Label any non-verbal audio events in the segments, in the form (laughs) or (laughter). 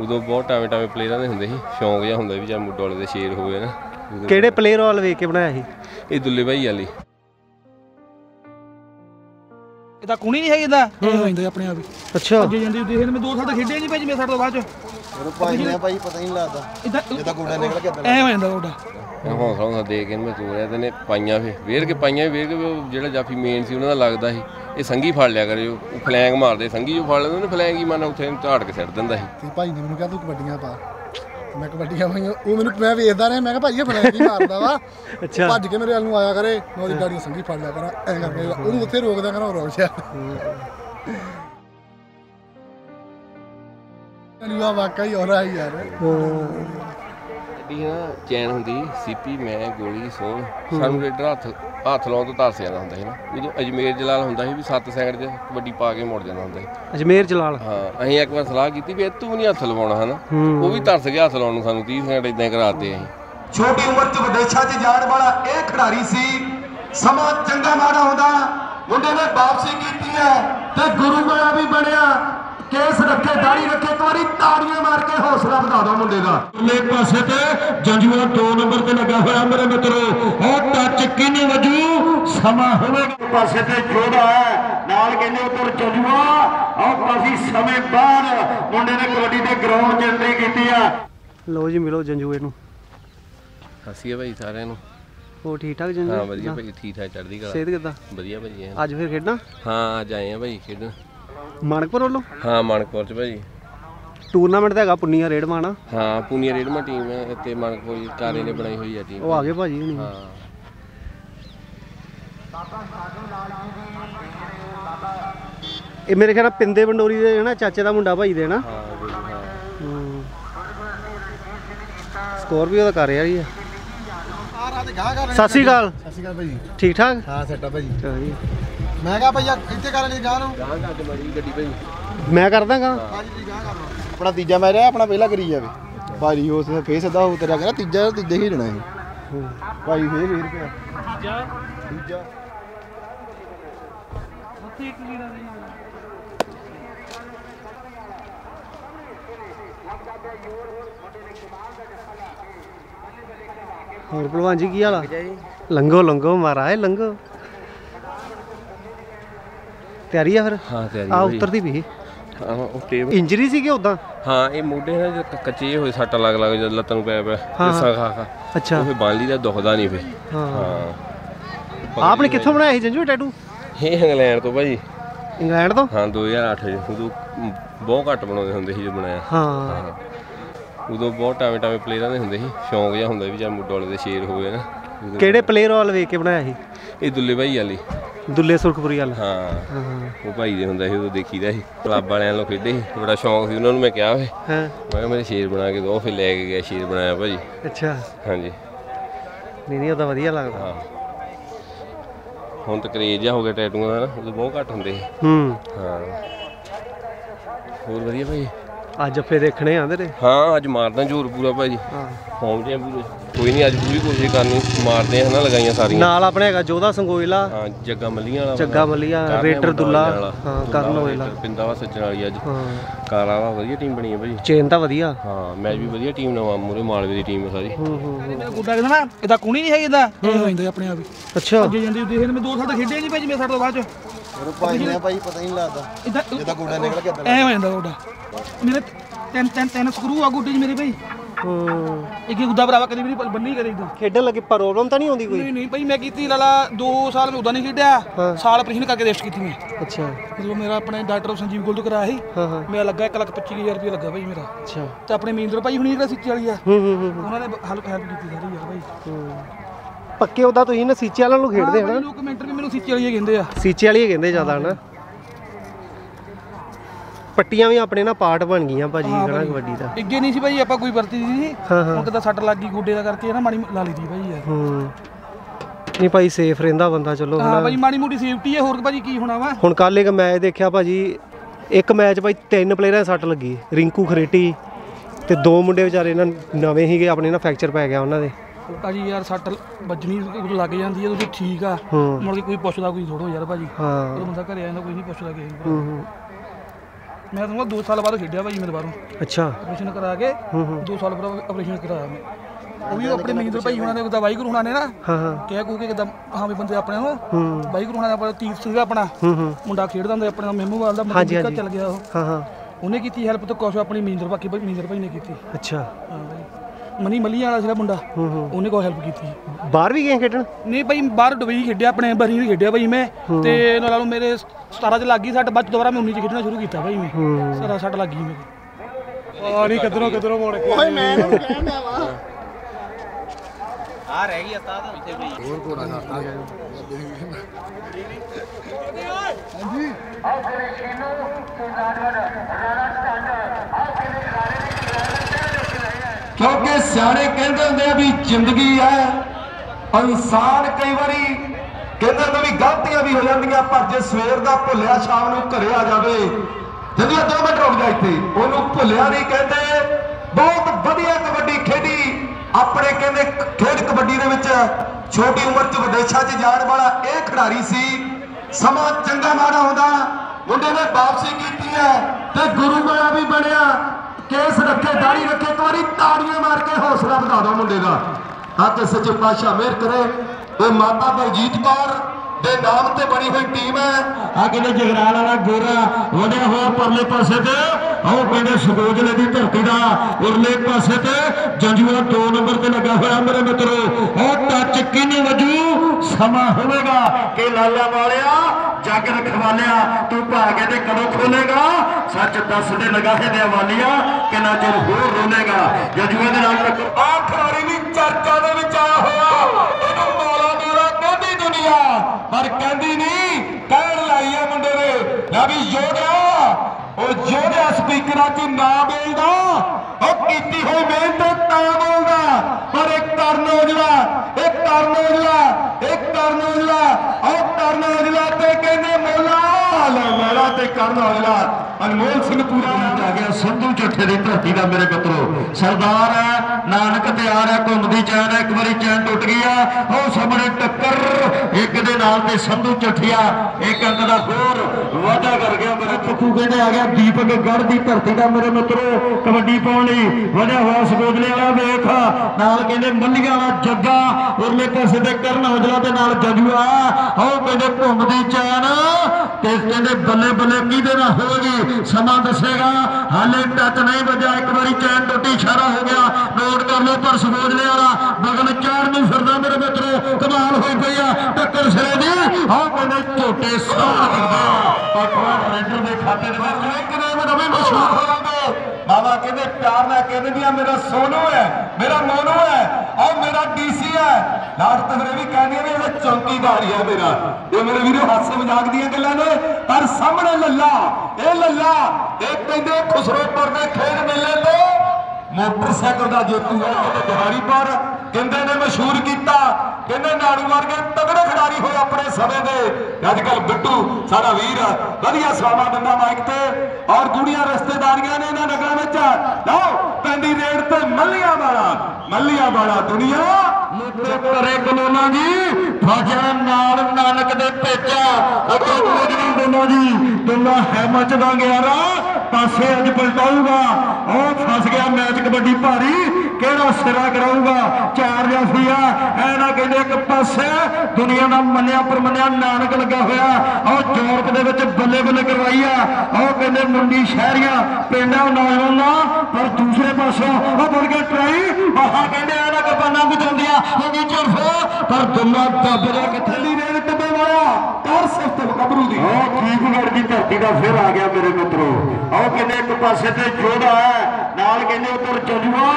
ਉਦੋਂ ਬਹੁਤ ਟਾਵੇਂ ਟਾਵੇਂ ਪਲੇਅਰਾਂ ਦੇ ਹੁੰਦੇ ਸੀ। ਸ਼ੌਂਕ ਜਿਹਾ ਹੁੰਦਾ ਵੀ ਜਾਂ ਮੁੱਢ ਵਾਲੇ ਦੇ ਸ਼ੇਰ ਹੋਵੇ ਨਾ ਕਿਹੜੇ ਪਲੇਅਰ ਵਾਲ ਵੇਖ ਕੇ ਬਣਾਇਆ ਸੀ? ਇਹ ਦੁੱਲੇ ਭਾਈ ਵਾਲੀ। ਇਹਦਾ ਕੁਣੀ ਨਹੀਂ ਹੈਗੀ ਇਹਦਾ? ਇਹ ਹੋ ਜਾਂਦਾ ਆਪਣੇ ਆਪ ਹੀ। ਅੱਛਾ। ਅੱਗੇ ਜਾਂਦੀ ਉਹਦੀ ਇਹਨੇ ਮੈਂ ਦੋ ਸਾਲ ਤਾਂ ਖੇਡਿਆ ਨਹੀਂ ਭਾਈ ਜਿਵੇਂ ਸਾਡੇ ਤੋਂ ਬਾਅਦ ਚ। ਭਾਈ ਨੇ ਭਾਈ ਪਤਾ ਹੀ ਨਹੀਂ ਲੱਗਦਾ। ਇਹਦਾ ਗੋਡਾ ਨਿਕਲ ਕੇ ਐ ਹੋ ਜਾਂਦਾ ਉਹਦਾ ਮੈਂ ਹੌਸਲਾ ਹੌਸਲਾ ਦੇ ਕੇ ਇਹਨੂੰ ਮੈਂ ਤੋਰਿਆ ਤੇ ਨੇ ਪਾਈਆਂ ਫੇ ਵੇਰ ਕੇ ਪਾਈਆਂ ਵੇਰ ਕੇ ਜਿਹੜਾ ਜਾਫੀ ਮੇਨ ਸੀ ਉਹਨਾਂ ਦਾ ਲੱਗਦਾ ਸੀ ਇਹ ਸੰਗੀ ਫੜ ਲਿਆ ਕਰੇ ਉਹ ਫਲੈਂਗ ਮਾਰਦੇ ਸੰਗੀ ਜੋ ਫੜ ਲੈਂਦੇ ਉਹਨੇ ਫਲੈਂਗ ਹੀ ਮਾਨਾ ਉੱਥੇ ਝਾੜ ਕੇ ਛੱਡ ਦਿੰਦਾ ਸੀ। ਤੇ ਭਾਈ ਨੇ ਮੈਨੂੰ ਕਿਹਾ ਤੂੰ ਕਬੱਡੀਆਂ ਪਾ। ਮੈਂ ਕਬੱਡੀਆਂ ਪਾਈਆਂ ਉਹ ਮੈਨੂੰ ਮੈਂ ਵੇਖਦਾ ਰਿਹਾ ਮੈਂ ਕਿਹਾ ਭਾਈ ਇਹ ਫਲੈਂਗ ਹੀ ਮਾਰਦਾ ਵਾ। ਅੱਛਾ। ਭੱਜ ਕੇ ਮੇਰੇ ਵੱਲ ਨੂੰ ਆਇਆ ਕਰੇ ਮੈਂ ਉਹਦੀ ਗਾੜੀ ਸੰਗੀ ਫੜ ਲਿਆ ਕਰਾਂ। ਐ ਕਰਕੇ ਉਹਨੂੰ ਉੱਥੇ ਰੋਕਦਾ ਕਰਾਂ ਉਹ ਰੋਕ ਜਾ ਵਾਕਈ ਹੋ ਰਿਹਾ ਯਾਰ। ਗੱਡੀ ਨਾ ਚੈਨ ਹੁੰਦੀ ਸੀਪੀ ਮੈਂ ਗੋਲੀ ਸੋਹਣ ਸਾਨੂੰ ਰੇਡਰ ਹੱਥ ਹੱਥ ਲਾਉਣ ਤੋਂ ਤਰਸ ਜਾਂਦਾ ਹੁੰਦਾ ਸੀ ਨਾ। ਉਦੋਂ ਅਜਮੇਰ ਜਲਾਲ ਹੁੰਦਾ ਸੀ ਵੀ 7 ਸੈਕਿੰਡ 'ਚ ਕਬੱਡੀ ਪਾ ਕੇ ਮੁੜ ਜਾਂਦਾ ਹੁੰਦਾ ਸੀ। ਅਜਮੇਰ ਜਲਾਲ? ਹਾਂ ਅਸੀਂ ਇੱਕ ਵਾਰ ਸਲਾਹ ਕੀਤੀ ਵੀ ਤੂੰ ਨਹੀਂ ਹੱਥ ਲਵਾਉਣਾ ਹਨਾ। ਉਹ ਵੀ ਤਰਸ ਗਿਆ ਹੱਥ ਲਾਉਣ ਨੂੰ ਸਾਨੂੰ 30 ਸੈਕਿੰਡ ਇਦਾਂ ਹੀ ਕਰਾਤੇ ਅਸੀਂ। ਛੋਟੀ ਉਮਰ 'ਚ ਵਿਦੇਸ਼ਾਂ 'ਚ ਜਾਣ ਵਾਲਾ ਇਹ ਖਿਡਾਰੀ ਸੀ। ਸਮਾਂ ਚੰਗਾ ਮਾੜਾ ਹੁੰਦਾ। ਮੁੰਡੇ ਨੇ ਵਾਪਸੀ ਕੀਤੀ ਹੈ ਤੇ ਗੁਰੂ ਵਾਲਾ ਵੀ ਬਣਿਆ। ਕੇਸ ਰੱਖੇ ਦਾੜੀ ਰੱਖੇ ਵਾਰੀ ਤਾੜੀਆਂ ਮਾਰ ਕੇ ਹੌਸਲਾ ਵਧਾ ਦੋ ਮੁੰਡੇ ਦਾ। ਉਰਲੇ ਪਾਸੇ ਤੇ ਜੰਜੂਆ 2 ਨੰਬਰ ਤੇ ਲੱਗਾ ਹੋਇਆ ਮੇਰੇ ਮਿੱਤਰੋ। ਉਹ ਟੱਚ ਕਿੰਨੇ ਵਜੂ? ਸਮਾਂ ਹੋਵੇਗਾ। ਪਾਸੇ ਤੇ ਜੋੜਾ ਹੈ ਨਾਲ ਕਹਿੰਦੇ ਉੱਪਰ ਜੰਜੂਆ ਆਹ ਕਾਫੀ ਸਮੇਂ ਬਾਅਦ ਮੁੰਡੇ ਨੇ ਕਬੱਡੀ ਦੇ ਗਰਾਊਂਡ 'ਚ ਐਂਟਰੀ ਕੀਤੀ ਆ। ਲੋ ਜੀ ਮਿਲੋ ਜੰਜੂਏ ਨੂੰ। ਹੱਸੀਏ ਭਾਈ ਸਾਰਿਆਂ ਨੂੰ। ਉਹ ਠੀਕ ਠਾਕ ਜੰਜੂ? ਹਾਂ ਵਧੀਆ ਭਾਈ ਠੀਕ ਠਾਕ ਚੜ੍ਹਦੀ ਕਲਾ। ਸਿਹਤ ਕਿੱਦਾਂ? ਵਧੀਆ ਭਾਈ। ਅੱਜ ਫਿਰ ਖੇਡਣਾ ਹਾਂ ਅੱਜ ਆਏ ਆ ਭਾਈ ਖੇਡਣ। ਮਾਨਕਪੁਰ ਵੱਲੋਂ? ਹਾਂ ਮਾਨਕਪੁਰ ਚ ਭਾਈ ਟੂਰਨਾਮੈਂਟ ਤਾਂ ਹੈਗਾ ਪੁੰਨੀਆ ਰੇਡਮਾ ਨਾ ਹਾਂ ਪੂਨੀਆ ਰੇਡਮਾ ਟੀਮ ਹੈ ਤੇ ਮਾਨਕਪੁਰ ਕਾਰੇ ਨੇ ਬਣਾਈ ਹੋਈ ਆ ਟੀਮ ਉਹ ਆ ਗਏ ਭਾਜੀ ਹੁਣੀ। ਹਾਂ। ਇਹ ਮੇਰੇ ਖਿਆਲ ਨਾਲ ਪਿੰਦੇ ਬੰਡੋਰੀ ਦੇ ਨਾ ਚਾਚੇ ਦਾ ਮੁੰਡਾ ਭਾਈ ਦੇ ਨਾ ਹਾਂ ਬਈ, ਹਾਂ। ਹੂੰ। ਸਕੋਰਪੀਓ ਦਾ ਕਰ ਰਿਹਾ ਜੀ ਆ ਸਤਿ ਸ਼੍ਰੀ ਅਕਾਲ। ਸਤਿ ਸ਼੍ਰੀ ਅਕਾਲ ਭਾਈ ਠੀਕ ਠਾਕ? ਹਾਂ ਸੈਟਾ ਚਲੋ ਜੀ। ਮੈਂ ਕਿਹਾ ਭਈਆ ਇੱਥੇ ਕਰ ਲਈ ਗਾਹ ਨੂੰ। ਗਾਂ ਘੱਟ ਗੱਡੀ ਭਾਈ। ਮੈਂ ਕਰ ਦਾਂਗਾ ਹਾਂਜੀ ਜੀ ਗਾਹ ਕਰਨਾ ਆਪਣਾ ਤੀਜਾ ਮੈਚ ਹੈ ਆਪਣਾ ਪਹਿਲਾ ਕਰੀ ਜਾਵੇ। ਭਾਈ ਉਸ ਫੇਰ ਸਿੱਧਾ ਹੋ ਤੇਰਾ ਕਹਿੰਦਾ ਤੀਜਾ ਤੀਜੇ ਹੀ ਰਹਿਣਾ ਹੈ। ਭਾਈ ਫੇਰ ਫੇਰ ਪਿਆ ਤੀਜਾ? ਤੀਜਾ। ਹੋਰ ਭਲਵਾਨ ਜੀ ਕੀ ਹਾਲ ਆ? ਲੰਗੋ ਲੰਗੋ ਮਹਾਰਾਜ ਲੰਗੋ ਤਿਆਰੀ ਆ ਫਿਰ? ਹਾਂ ਤਿਆਰੀ ਆ ਉਤਰਦੀ ਵੀ ਹਾਂ ਉਹ ਟੇਬ ਇੰਜਰੀ ਸੀ ਕਿ ਉਦਾਂ ਹਾਂ ਇਹ ਮੋਢੇ ਨਾਲ ਕੱਚੇ ਹੋਏ ਸੱਟ ਲੱਗ ਲੱਗ ਜਦ ਲੱਤਾਂ ਨੂੰ ਪਿਆ ਹਾਂ। ਲੱਸਾਂ ਖਾ ਖਾ। ਅੱਛਾ। ਉਹ ਲਈ ਦਾ ਦੁਖਦਾ ਨਹੀਂ ਫੇ ਹਾਂ। ਆਪਨੇ ਕਿੱਥੋਂ ਬਣਾਇਆ ਸੀ ਜੰਜੂ ਟੈਟੂ ਇਹ ਇੰਗਲੈਂਡ ਤੋਂ ਭਾਈ। ਇੰਗਲੈਂਡ ਤੋਂ? ਹਾਂ 2008 ਚ। ਉਦੋਂ ਬਹੁਤ ਘੱਟ ਬਣਾਉਂਦੇ ਹੁੰਦੇ ਸੀ ਜੋ ਬਣਾਇਆ। ਹਾਂ। ਉਦੋਂ ਬਹੁਤ ਟਾਵੇਂ ਟਾਵੇਂ ਪਲੇਅਰਾਂ ਦੇ ਹੁੰਦੇ ਸੀ। ਸ਼ੌਂਕ ਜਿਹਾ ਹੁੰਦਾ ਵੀ ਜਾਂ ਮੁੱਢ ਵਾਲੇ ਦੇ ਸ਼ੇਰ ਹੋਵੇ ਨਾ। ਕਿਹੜੇ ਪਲੇਅਰ ਵਾਲ ਵੇਖ ਕੇ ਬਣਾਇਆ ਸੀ? ਇਹ ਦੁੱਲੇ ਭਾਈ ਵਾਲੀ। ਦੁੱਲੇ ਸੁਰਖਪੁਰੀ ਵਾਲਾ। ਹਾਂ। ਹਾਂ। ਉਹ ਭਾਈ ਦੇ ਹੁੰਦਾ ਸੀ ਉਦੋਂ ਦੇਖੀਦਾ ਸੀ। ਕਲੱਬ ਵਾਲਿਆਂ ਨੂੰ ਖੇਡੇ ਸੀ। ਬੜਾ ਸ਼ੌਂਕ ਸੀ ਉਹਨਾਂ ਨੂੰ ਮੈਂ ਕਿਹਾ ਵੇ। ਹਾਂ। ਮੈਂ ਕਿਹਾ ਮੇਰੇ ਸ਼ੇਰ ਬਣਾ ਕੇ ਦੋ ਫਿਰ ਲੈ ਕੇ ਗਿਆ ਸ਼ੇਰ ਬਣਾਇਆ ਭਾਜੀ। ਅੱਛਾ। ਹਾਂਜੀ। ਨਹੀਂ ਨਹੀਂ ਉਹ ਤਾਂ ਵਧੀਆ ਲੱਗਦਾ। ਹਾਂ। ਹੁਣ ਤਾਂ ਕਰੇਜ ਜਿਹਾ ਹੋ ਗਿਆ ਟੈਟੂਆਂ ਦਾ ਨਾ ਉਦੋਂ ਬਹੁਤ ਘੱਟ ਹੁੰਦੇ ਸੀ। ਹੂੰ। ਹਾਂ। ਹੋਰ ਵਧੀਆ ਭਾਈ? ਅੱਜ ਫੇ ਦੇਖਣੇ ਆਂਦੇ ਨੇ ਹਾਂ ਅੱਜ ਮਾਰਦਾ ਜ਼ੋਰ ਪੂਰਾ ਭਾਜੀ ਹਾਂ। ਜੇ ਪੂਰੇ। ਕੋਈ ਨਹੀਂ ਅੱਜ ਪੂਰੀ ਕੋਸ਼ਿਸ਼ ਕਰਨੀ। ਮਾਰਦੇ ਆ ਹਨਾ ਲਗਾਈਆਂ ਸਾਰੀਆਂ। ਨਾਲ ਆਪਣੇ ਹੈਗਾ ਜੋਧਾ ਸੰਗੋਇਲਾ। ਹਾਂ ਜੱਗਾ ਮੱਲੀਆਂ ਵਾਲਾ ਜੱਗਾ ਮੱਲੀਆ ਰੇਟਰ ਦੁੱਲਾ। ਹਾਂ ਕਰਨ ਰੇਟਰ ਪਿੰਦਾ ਵਾ ਸੱਜਣ ਵਾਲੀ ਅੱਜ। ਹਾਂ। ਕਾਰਾ ਵਾ ਵਧੀਆ ਟੀਮ ਬਣੀ ਹੈ ਭਾਜੀ ਚੇਨ ਤਾਂ ਵਧੀਆ। ਹਾਂ ਮੈਚ ਵੀ ਵਧੀਆ ਟੀਮ ਨਵਾਂ ਮੂਰੇ ਮਾਲਵੇ ਦੀ ਟੀਮ ਹੈ ਸਾਰੀ। ਹੂੰ ਹੂੰ ਹੂੰ। ਮੇਰਾ ਗੁੱਡਾ ਕਹਿੰਦਾ ਨਾ ਇਹਦਾ ਕੁਣੀ ਨਹੀਂ ਹੈਗੀ ਇਹਦਾ। ਇਹ ਹੋ ਜਾਂਦਾ ਆਪਣੇ ਆਪ ਹੀ। ਅੱਛਾ। ਅੱਗੇ ਜਾਂਦੀ ਉਹਦੀ ਇਹਨੇ ਮੈਂ ਦੋ ਸਾਲ ਤਾਂ ਖੇਡਿਆ ਨਹੀਂ ਭਾਈ ਜਿਵੇਂ ਸਾਡੇ ਤੋਂ ਬਾਅਦ ਚ। ਭਾਈ ਨੇ ਭਾਈ ਪਤਾ ਹੀ ਨਹੀਂ ਲੱਗਦਾ। ਇਦਾਂ ਇਹਦਾ ਗੋਡਾ ਨਿਕਲ ਕੇ ਐ ਹੋ ਜਾਂਦਾ ਉਹਦਾ ਮੇਰੇ ਤਿੰਨ ਤਿੰਨ ਤਿੰਨ ਸਕਰੂ ਆ ਗੁੱਡੇ 'ਚ ਮੇਰੇ ਭਾਈ। ਹੂੰ। ਇੱਕ ਗੁੱਡਾ ਭਰਾਵਾ ਕਦੀ ਵੀ ਨਹੀਂ ਬੰਨੀ ਕਰੀ ਇਦਾਂ। ਖੇਡਣ ਲੱਗੇ ਪ੍ਰੋਬਲਮ ਤਾਂ ਨਹੀਂ ਆਉਂਦੀ ਕੋਈ? ਨਹੀਂ ਨਹੀਂ ਭਾਈ ਮੈਂ ਕੀਤੀ ਲਾਲਾ 2 ਸਾਲ ਮੈਂ ਉਦਾਂ ਨਹੀਂ ਖੇਡਿਆ। ਸਾਲ ਆਪਰੇਸ਼ਨ ਕਰਕੇ ਰੈਸਟ ਕੀਤੀ ਮੈਂ। ਅੱਛਾ। ਮਤਲਬ ਮੇਰਾ ਆਪਣੇ ਡਾਕਟਰ ਸੰਜੀਵ ਗੋਲ ਤੋਂ ਕਰਾਇਆ ਸੀ ਹਾਂ ਹਾਂ। ਮੇਰਾ ਲੱਗਾ 125000 ਰੁਪਏ ਲੱਗਾ ਭਾਈ ਮੇਰਾ। ਅੱਛਾ। ਤੇ ਆਪਣੇ ਮਹਿੰਦਰ ਭਾਈ ਹੁਣੀ ਜਿਹੜਾ ਸਿੱਚੇ ਵਾਲੀ ਆ ਹੂੰ ਹੂੰ ਉਹਨਾਂ ਨੇ ਹੈਲਪ ਹੈਲਪ ਕੀਤੀ ਸਾਰੀ ਯਾਰ ਭਾਈ। ਹੂੰ। ਪੱਕੇ ਉਹਦਾ ਤੁਸੀਂ ਨਾ ਸੀਚੇ ਵਾਲਿਆਂ ਨੂੰ ਖੇਡਦੇ ਭਾਈ ਹਨਾ ਲੋਕ ਕਮੈਂਟਰ ਵੀ ਮੈਨੂੰ ਸਿੱਚੇ ਵਾਲੀ ਹੀ ਕਹਿੰਦੇ ਆ। ਸੀਚੇ ਵਾਲੀ ਹੀ ਕਹਿੰਦੇ ਜ਼ਿਆਦਾ ਹਨਾ। ਪੱਟੀਆਂ ਵੀ ਆਪਣੇ ਨਾ ਪਾਰਟ ਬਣ ਗਈਆਂ ਭਾਜੀ ਹਨਾ ਕਬੱਡੀ ਦਾ। ਅੱਗੇ ਨਹੀਂ ਸੀ ਭਾਈ ਆਪਾਂ ਕੋਈ ਵਰਤੀ ਸੀ ਹਾਂ ਹਾਂ। ਹੁਣ ਕਿਦਾਂ ਸੱਟ ਲੱਗ ਗਈ ਗੋਡੇ ਦਾ ਕਰਕੇ ਨਾ ਮਾੜੀ ਲਾ ਲਈ ਦੀ ਭਾਈ ਯਾਰ। ਹੂੰ। ਨਹੀਂ ਭਾਈ ਸੇਫ ਰਹਿੰਦਾ ਬੰਦਾ ਚਲੋ ਹਾਂ ਭਾਈ ਮਾੜੀ ਮੋਟੀ ਸੇਫਟੀ ਹੈ ਹੋਰ ਭਾਜੀ ਕੀ ਹੋਣਾ ਵਾ? ਹੁਣ ਕੱਲ ਇੱਕ ਮੈਚ ਦੇਖਿਆ ਭਾਜੀ ਇੱਕ ਮੈਚ ਭਾਈ ਤਿੰਨ ਪਲੇਅਰਾਂ ਸੱਟ ਲੱਗੀ ਰਿੰਕੂ ਖਰੇਟੀ ਤੇ ਦੋ ਮੁੰਡੇ ਵਿਚਾਰੇ ਇਹਨਾਂ ਨਵੇਂ ਸੀਗੇ ਆਪਣੇ ਨਾਲ ਫ੍ਰੈਕਚਰ ਪੈ ਗਿਆ ਉਹਨਾਂ ਦੇ। ਭਾਜੀ ਯਾਰ ਸੱਟ ਵੱਜਣੀ ਉਦੋਂ ਲੱਗ ਜਾਂਦੀ ਹੈ ਤੁਸੀਂ ਠੀਕ ਆ। ਮੁੜ ਕੇ ਕੋਈ ਪੁੱਛਦਾ ਕੋਈ ਥੋੜੋ ਯਾਰ ਭਾਜੀ। ਉਹ ਬੰਦਾ ਘਰੇ ਆ ਜਾਂਦਾ ਕੋਈ ਨਹੀਂ ਪੁੱਛਦਾ ਕਿਸੇ ਨੂੰ। ਮੈਂ ਤੁਹਾਨੂੰ 2 ਸਾਲ ਬਾਅਦ ਖੇਡਿਆ ਭਾਈ ਮੇਰੇ ਬਾਹਰੋਂ। ਅੱਛਾ। ਆਪਰੇਸ਼ਨ ਕਰਾ ਕੇ 2 ਸਾਲ ਬਾਅਦ ਆਪਰੇਸ਼ਨ ਕਰਾਇਆ ਮੈਂ। ਉਹ ਵੀ ਆਪਣੇ ਮਹਿੰਦਰ ਭਾਈ ਉਹਨਾਂ ਨੇ ਉਹਦਾ ਵਾਹਿਗੁਰੂ ਹੁਣਾਂ ਨੇ ਨਾ। ਹਾਂ ਹਾਂ। ਕਿਹਾ ਕੂ ਕਿ ਕਿਦਾਂ ਹਾਂ ਵੀ ਬੰਦੇ ਆਪਣੇ ਨੂੰ ਵਾਹਿਗੁਰੂ ਹੁਣਾਂ ਦਾ ਆਪਣਾ ਤੀਰਥ ਸੀਗਾ ਆਪਣਾ। ਹੂੰ ਹੂੰ। ਮੁੰਡਾ ਖੇਡਦਾ ਹੁੰਦਾ ਆਪਣਾ ਮਹਿਮੂਵਾਲ ਦਾ ਹਾਂਜੀ। ਚੱਲ ਗਿਆ ਉਹ। ਹਾਂ ਹਾਂ। ਉਹਨੇ ਕੀਤੀ ਹੈਲਪ ਤਾਂ ਕੁਛ ਆਪਣੀ ਮਹਿੰਦਰ ਬਾਕੀ ਭਾਈ ਮਹਿੰਦਰ ਭਾਈ ਨੇ ਕੀਤੀ। ਅੱਛਾ। ਹਾਂ ਭਾਈ। ਮਨੀ ਮਲੀ ਵਾਲਾ ਸੀਗਾ ਮੁੰਡਾ। ਉਹਨੇ ਕੋਈ ਹੈਲਪ ਕੀਤੀ ਬਾਹਰ ਵੀ ਗਏ ਖੇਡਣ? ਨਹੀਂ ਭਾਈ ਬਾਹਰ ਦੁਬਈ ਖੇਡਿਆ ਆਪਣੇ ਬਰੀ ਵੀ ਖੇਡਿਆ ਭਾਈ ਮੈਂ। ਤੇ ਨਾਲ ਨੂੰ ਮੇਰੇ 17 ਚ ਲੱਗ ਗਈ ਸੱਟ ਬਾਅਦ 'ਚ ਦੁਬਾਰਾ ਮੈਂ 19 ਚ ਖੇਡਣਾ ਸ਼ੁਰੂ ਕੀਤਾ ਭਾਈ ਮੈਂ। ਸਾਰਾ ਸੱਟ ਲੱਗ ਗਈ ਮੇਰੇ ਆ ਨਹੀਂ ਕਿਧਰੋਂ ਕਿਧਰੋਂ ਮੋੜ ਕੇ ਓਏ ਮੈਂ ਇਹਨੂੰ ਕਹਿਣ ਡਿਆ ਵਾ। ਕਿਉਂਕਿ ਸਿਆਣੇ ਕਹਿੰਦੇ ਹੁੰਦੇ ਆ ਵੀ ਜ਼ਿੰਦਗੀ ਹੈ ਇਨਸਾਨ ਕਈ ਵਾਰੀ ਕਹਿੰਦੇ ਹੁੰਦੇ ਵੀ ਗਲਤੀਆਂ ਵੀ ਹੋ ਜਾਂਦੀਆਂ, ਪਰ ਜੇ ਸਵੇਰ ਦਾ ਭੁੱਲਿਆ, ਸ਼ਾਮ ਨੂੰ ਘਰੇ ਆ ਜਾਵੇ, ਜਦੋਂ ਦੋ ਮਿੰਟ ਰੁਕ ਜਾ ਇੱਥੇ, ਉਹਨੂੰ ਭੁੱਲਿਆ ਨਹੀਂ ਕਹਿੰਦੇ, ਬਹੁਤ ਵਧੀਆ ਕਬੱਡੀ ਖੇਡੀ, ਆਪਣੇ ਕਹਿੰਦੇ ਖੇਡ ਕਬੱਡੀ ਦੇ ਵਿੱਚ ਛੋਟੀ ਉਮਰ 'ਚ ਵਿਦੇਸ਼ਾਂ 'ਚ ਜਾਣ ਵਾਲਾ ਇਹ ਖਿਡਾਰੀ ਸੀ, ਸਮਾਂ ਚੰਗਾ ਮਾੜਾ ਹੁੰਦਾ, ਮੁੰਡੇ ਨੇ ਵਾਪਸੀ ਕੀਤੀ ਹੈ, ਤੇ ਗੁਰੂ ਮੇਰਾ ਵੀ ਬਣਿਆ ਕੇਸ ਰੱਖੇ, ਦਾੜੀ ਰੱਖੇ, ਇੱਕ ਵਾਰੀ ਤਾੜੀਆਂ ਮਾਰ ਕੇ ਹੌਸਲਾ ਵਧਾ ਦਿਓ ਮੁੰਡੇ ਦਾ। ਹੱਥ ਸੱਚੇ ਪਾਤਸ਼ਾਹ ਮਿਹਰ ਕਰੇ। ਇਹ ਮਾਤਾ ਬਲਜੀਤ ਕੌਰ ਦੇ ਨਾਮ ਤੇ ਬਣੀ ਹੋਈ ਟੀਮ ਹੈ। ਆ ਕਹਿੰਦੇ ਜਗਰਾਲ ਵਾਲਾ ਗੋਰਾ ਵਧਿਆ ਹੋਇਆ ਪਰਲੇ ਪਾਸੇ ਤੇ, ਆਹ ਕਹਿੰਦੇ ਸਗੋਜਲੇ ਦੀ ਧਰਤੀ ਦਾ ਉਰਲੇ ਪਾਸੇ ਤੇ, ਜੰਜੂਆ 2 ਨੰਬਰ ਤੇ ਲੱਗਾ ਹੋਇਆ ਮੇਰੇ ਮਿੱਤਰੋ। ਉਹ ਟੱਚ ਕਿੰਨੇ ਵਜੂ? ਸਮਾਂ ਹੋਵੇਗਾ। ਕਿ ਲਾਲਾ ਵਾਲਿਆ, ਜੱਗ ਰਖਵਾਲਿਆ ਤੂੰ ਭਾਗੇ ਤੇ ਕਦੋਂ ਖੋਲੇਗਾ? ਸੱਚ ਦੱਸ ਦੇ ਲਗਾਹੇ ਦੇ ਵਾਲੀਆ ਕਿੰਨਾ ਚਿਰ ਹੋਰ ਰੋਲੇਗਾ। ਜਜੂਏ ਦੇ ਨਾਲ ਟੱਕਰ ਆ ਖਿਡਾਰੀ ਵੀ ਚਰਚਾ ਦੇ ਵਿੱਚ ਆਇਆ ਹੋਇਆ। ਇਹਨੂੰ ਮੌਲਾ ਮੋਰਾ ਕਹਿੰਦੀ ਪਰ ਕਹਿੰਦੀ ਨਹੀਂ, ਕਹਿਣ ਲਾਈ ਆ ਮੁੰਡੇ ਨੇ। ਲੈ ਵੀ ਜੋੜਿਆ, ਉਹ ਜੋੜਿਆ ਸਪੀਕਰਾਂ 'ਚ ਨਾ ਬੋਲਦਾ, ਉਹ ਕੀਤੀ ਹੋਈ ਮਿਹਨਤ ਤਾਂ ਬੋਲਦਾ, ਪਰ ਇੱਕ ਕਰਨ ਔਜਲਾ, ਇੱਕ ਕਰਨ ਔਜਲਾ, ਇੱਕ ਕਰਨ ਔਜਲਾ, ਉਹ ਕਰਨ ਔਜਲਾ ਤੇ ਕਹਿੰਦੇ, ਮੌਲਾ, ਲੈ, ਮੌਲਾ ਤੇ ਕਰਨ ਔਜਲਾ। ਅਨਮੋਲ ਸਿੰਘ ਪੂਰਾ ਆ ਗਿਆ। ਸੰਧੂ ਚੱਠੇ ਦੀ ਧਰਤੀ ਦਾ ਮੇਰੇ ਮਿੱਤਰੋ ਸਰਦਾਰ ਹੈ ਨਾਨਕ ਤੇ ਆ ਰਿਹਾ ਘੁੰਮਦੀ ਚੈਨ ਹੈ, ਇੱਕ ਵਾਰੀ ਚੈਨ ਟੁੱਟ ਗਈ ਆ। ਉਹ ਸਾਹਮਣੇ ਟੱਕਰ ਇੱਕ ਦੇ ਨਾਲ ਤੇ ਸੰਧੂ ਚੱਠਿਆ ਇੱਕ ਅੰਕ ਦਾ ਹੋਰ ਵਾਅਦਾ ਕਰ ਗਿਆ ਮੇਰੇ ਪੱਖੂ ਕਹਿੰਦੇ ਆ ਗਿਆ ਦੀਪਕ ਗੜ ਦੀ ਧਰਤੀ ਦਾ ਮੇਰੇ ਮਿੱਤਰੋ ਕਬੱਡੀ ਪਾਉਣ ਲਈ ਵਧਿਆ ਹੋਇਆ ਸਗੋਦਲੇ ਵਾਲਾ ਵੇਖ। ਨਾਲ ਕਹਿੰਦੇ ਮੱਲੀਆਂ ਵਾਲਾ ਜੱਗਾ ਉਰਲੇ ਪਾਸੇ ਤੇ ਕਰਨ ਔਜਲਾ ਦੇ ਨਾਲ ਜਜੂਆ ਉਹ ਕਹਿੰਦੇ ਘੁੰਮਦੀ ਚੈਨ ਤੇ ਕਹਿੰਦੇ ਬੱਲੇ ਬੱਲੇ ਕਿਹਦੇ ਨਾਲ ਹੋਵੇਗੀ ਸਮਾਂ ਦੱਸੇਗਾ। ਹਾਲੇ ਟੱਚ ਨਹੀਂ ਵੱਜਾ ਇੱਕ ਵਾਰੀ ਚੈਨ ਟੁੱਟੀ, ਇਸ਼ਾਰਾ ਹੋ ਗਿਆ। ਨੋਟ ਕਰ ਲਓ, ਪਰ ਸਗੋਦਲੇ ਵਾਲਾ ਬਗਲ ਚਾਰ ਨੂੰ ਫਿਰਦਾ ਮੇਰੇ ਮਿੱਤਰੋ, ਕਮਾਲ ਹੋਈ ਪਈ ਆ। ਟੱਕਰ ਸਿਰੇ ਦੀ। ਆਹ ਕਹਿੰਦੇ ਝੋਟੇ ਸਾਹ ਲੱਗਦਾ ਪਟਵਾ ਰੈਂਟਰ ਦੇ ਖਾਤੇ ਦੇ ਵਿੱਚ। ਇੱਕ ਨਾਮ ਨਵੇਂ ਮਸ਼ਹੂਰ ਹੋਣਗੇ ਬਾਬਾ ਕਹਿੰਦੇ ਪਿਆਰ ਨਾਲ ਕਹਿੰਦੇ ਵੀ ਆ ਮੇਰਾ ਸੋਨੂ ਹੈ ਮੇਰਾ ਮੋਨੂ ਹੈ ਆ ਮੇਰਾ ਡੀਸੀ ਹੈ ਲਾਸਟ ਤੱਕ ਇਹ ਵੀ ਕਹਿੰਦੇ ਨੇ ਇਹ ਚੌਕੀਦਾਰ ਹੀ ਹੈ ਮੇਰਾ ਇਹ ਮੇਰੇ ਵੀਰੋ ਹਾਸੇ ਮਜ਼ਾਕ ਦੀਆਂ ਗੱਲਾਂ ਨੇ ਪਰ ਸਾਹਮਣੇ ਲੱਲਾ ਇਹ ਲੱਲਾ ਇਹ ਕਹਿੰਦੇ ਖੁਸਰੋਪੁਰ ਦੇ ਖੇਡ ਮੇਲੇ ਤੋਂ ਮੋਟਰਸਾਈਕਲ ਦਾ ਜੇਤੂ ਹੈ ਕਹਿੰਦੇ ਪਰ ਕਹਿੰਦੇ ਨੇ ਮਸ਼ਹੂਰ ਕੀਤਾ ਕਹਿੰਦੇ ਨਾੜੂ ਵਰਗੇ ਤਗੜੇ ਖਿਡਾਰੀ ਹੋਏ ਆਪਣੇ ਸਮੇਂ ਦੇ। ਅੱਜ ਕੱਲ ਬਿੱਟੂ, ਸਾਡਾ ਵੀਰ, ਵਧੀਆ ਸਵਾਮਾ ਬੰਦਾ ਮਾਈਕ ਤੇ। ਔਰ ਦੁਨੀਆ ਰਿਸ਼ਤੇਦਾਰੀਆਂ ਨੇ ਇਹਨਾਂ ਨਗਰਾਂ ਵਿੱਚ। ਲਓ, ਪੈਂਦੀ ਰੇਡ ਤੇ ਮੱਲੀਆਂ ਵਾਲਾ ਮੱਲੀਆਂ ਵਾਲਾ ਦੁਨੀਆ। ਮੁੱਤੇ ਕਰੇ ਕਲੋਨਾ ਜੀ ਫਾਜਾ ਨਾਲ ਨਾਨਕ ਦੇ ਭੇਜਾ ਅੱਗੇ ਗੁਰੂ ਦੋਨੋਂ ਜੀ ਦੋਨੋਂ ਹੈ ਮੱਚਦਾ ਗਿਆਰਾ। ਪਾਸੇ ਅੱਜ ਪਲਟਾਊਗਾ ਉਹ ਫਸ ਗਿਆ ਮੈਚ ਕਬੱਡੀ ਭਾਰੀ। ਕਿਹੜਾ ਸਿਰਾ ਕਰਾਊਗਾ? ਚਾਰ ਜਾਫੀਆ ਐ ਨਾ ਕਹਿੰਦੇ ਇੱਕ ਪਾਸੇ। ਦੁਨੀਆ ਦਾ ਮੰਨਿਆ ਪਰਮੰਨਿਆ ਨਾਨਕ ਲੱਗਾ ਹੋਇਆ। ਉਹ ਯੂਰਪ ਦੇ ਵਿੱਚ ਬੱਲੇ ਬੱਲੇ ਕਰਵਾਈ ਆ। ਉਹ ਕਹਿੰਦੇ ਮੁੰਡੀ ਸ਼ਹਿਰੀਆਂ, ਪਿੰਡਾਂ ਨੌਜਵਾਨਾਂ, ਪਰ ਦੂਸਰੇ ਪਾਸੋਂ ਉਹ ਬਣ ਕੇ ਟਰਾਈ। ਆਹ ਕਹਿੰਦੇ ਆ ਨਾ ਕਪਾਨਾ ਬਚਾਉਂਦੀਆਂ ਹੋ ਗਈ ਪਰ ਦੁੱਲਾ ਦੱਬ ਰਿਹਾ ਕਿੱਥੇ ਦੀ ਰੇਲ ਵਾਲਾ ਕਰ ਸਿਫਤ ਗੱਭਰੂ ਦੀ। ਉਹ ਠੀਕਗੜ ਦੀ ਧਰਤੀ ਦਾ ਫਿਰ ਆ ਗਿਆ ਮੇਰੇ ਮਿੱਤਰੋ। ਉਹ ਕਹਿੰਦੇ ਇੱਕ ਪਾਸੇ ਤੇ ਜੋਧਾ ਹੈ ਨਾਲ ਕਹਿੰਦੇ ਉਧਰ ਜਜੂਆ।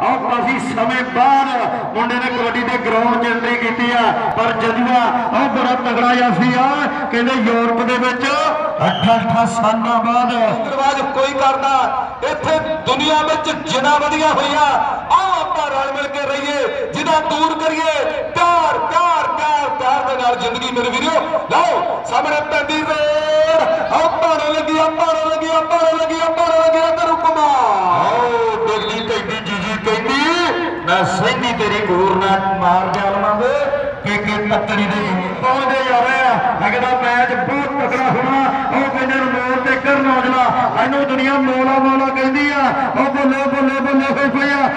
ਉਹ ਕਾਫੀ ਸਮੇਂ ਬਾਅਦ ਮੁੰਡੇ ਨੇ ਕਬੱਡੀ ਦੇ ਗਰਾਊਂਡ 'ਚ ਐਂਟਰੀ ਕੀਤੀ ਆ ਪਰ ਜਜੂਆ ਉਹ ਬੜਾ ਤਗੜਾ ਜਾਫੀ ਆ ਕਹਿੰਦੇ ਯੂਰਪ ਦੇ ਵਿੱਚ 8-8 ਸਾਲਾਂ ਬਾਅਦ। ਦਰਵਾਜ਼ ਕੋਈ ਕਰਦਾ ਇੱਥੇ ਦੁਨੀਆ ਵਿੱਚ ਜਿਨਾ ਵਧੀਆਂ ਹੋਈਆਂ ਆ ਰਲ ਮਿਲ ਕੇ ਰਹੀਏ, ਜਿਹਦਾ ਦੂਰ ਕਰੀਏ। ਪਿਆਰ ਪਿਆਰ ਪਿਆਰ ਪਿਆਰ ਦੇ ਨਾਲ ਜ਼ਿੰਦਗੀ ਮੇਰੇ ਵੀਰੋ। ਲਓ, ਸਾਹਮਣੇ ਪੈਂਦੀ ਰੇਡ। ਆਹ ਪਾਣੇ ਲੱਗੀ ਆ ਪਾਣੇ ਲੱਗੀ ਆ ਪਾਣੇ ਲੱਗੀ ਆ ਪਾਣੇ ਲੱਗੀ ਆ ਤੇ ਰੁਕਮਾ ਆਓ ਡਿਗਦੀ ਪੈਂਦੀ ਜੀ ਕਹਿੰਦੀ, ਮੈਂ ਸਹਿੰਦੀ ਤੇਰੀ ਗੂਰ ਨਾਲ ਮਾਰ ਜਾਲਵਾਂ ਵੇ ਕਿ ਕਿ ਤੱਕੜੀ ਦੇ ਪਹੁੰਚਦੇ ਜਾ ਰਹੇ ਆ। ਲੱਗਦਾ ਮੈਚ ਬਹੁਤ ਤਕੜਾ ਹੋਣਾ। ਉਹ ਕਹਿੰਦੇ ਰਮੋਰ ਤੇ ਕਰਨ ਔਜਲਾ ਇਹਨੂੰ ਦੁਨੀਆ ਮੋਲਾ ਮੋਲਾ ਕਹਿੰਦੀ ਆ। ਉਹ ਬੱਲੇ ਬੱਲੇ ਬੱਲੇ ਹੋਈ ਪਈ ਆ।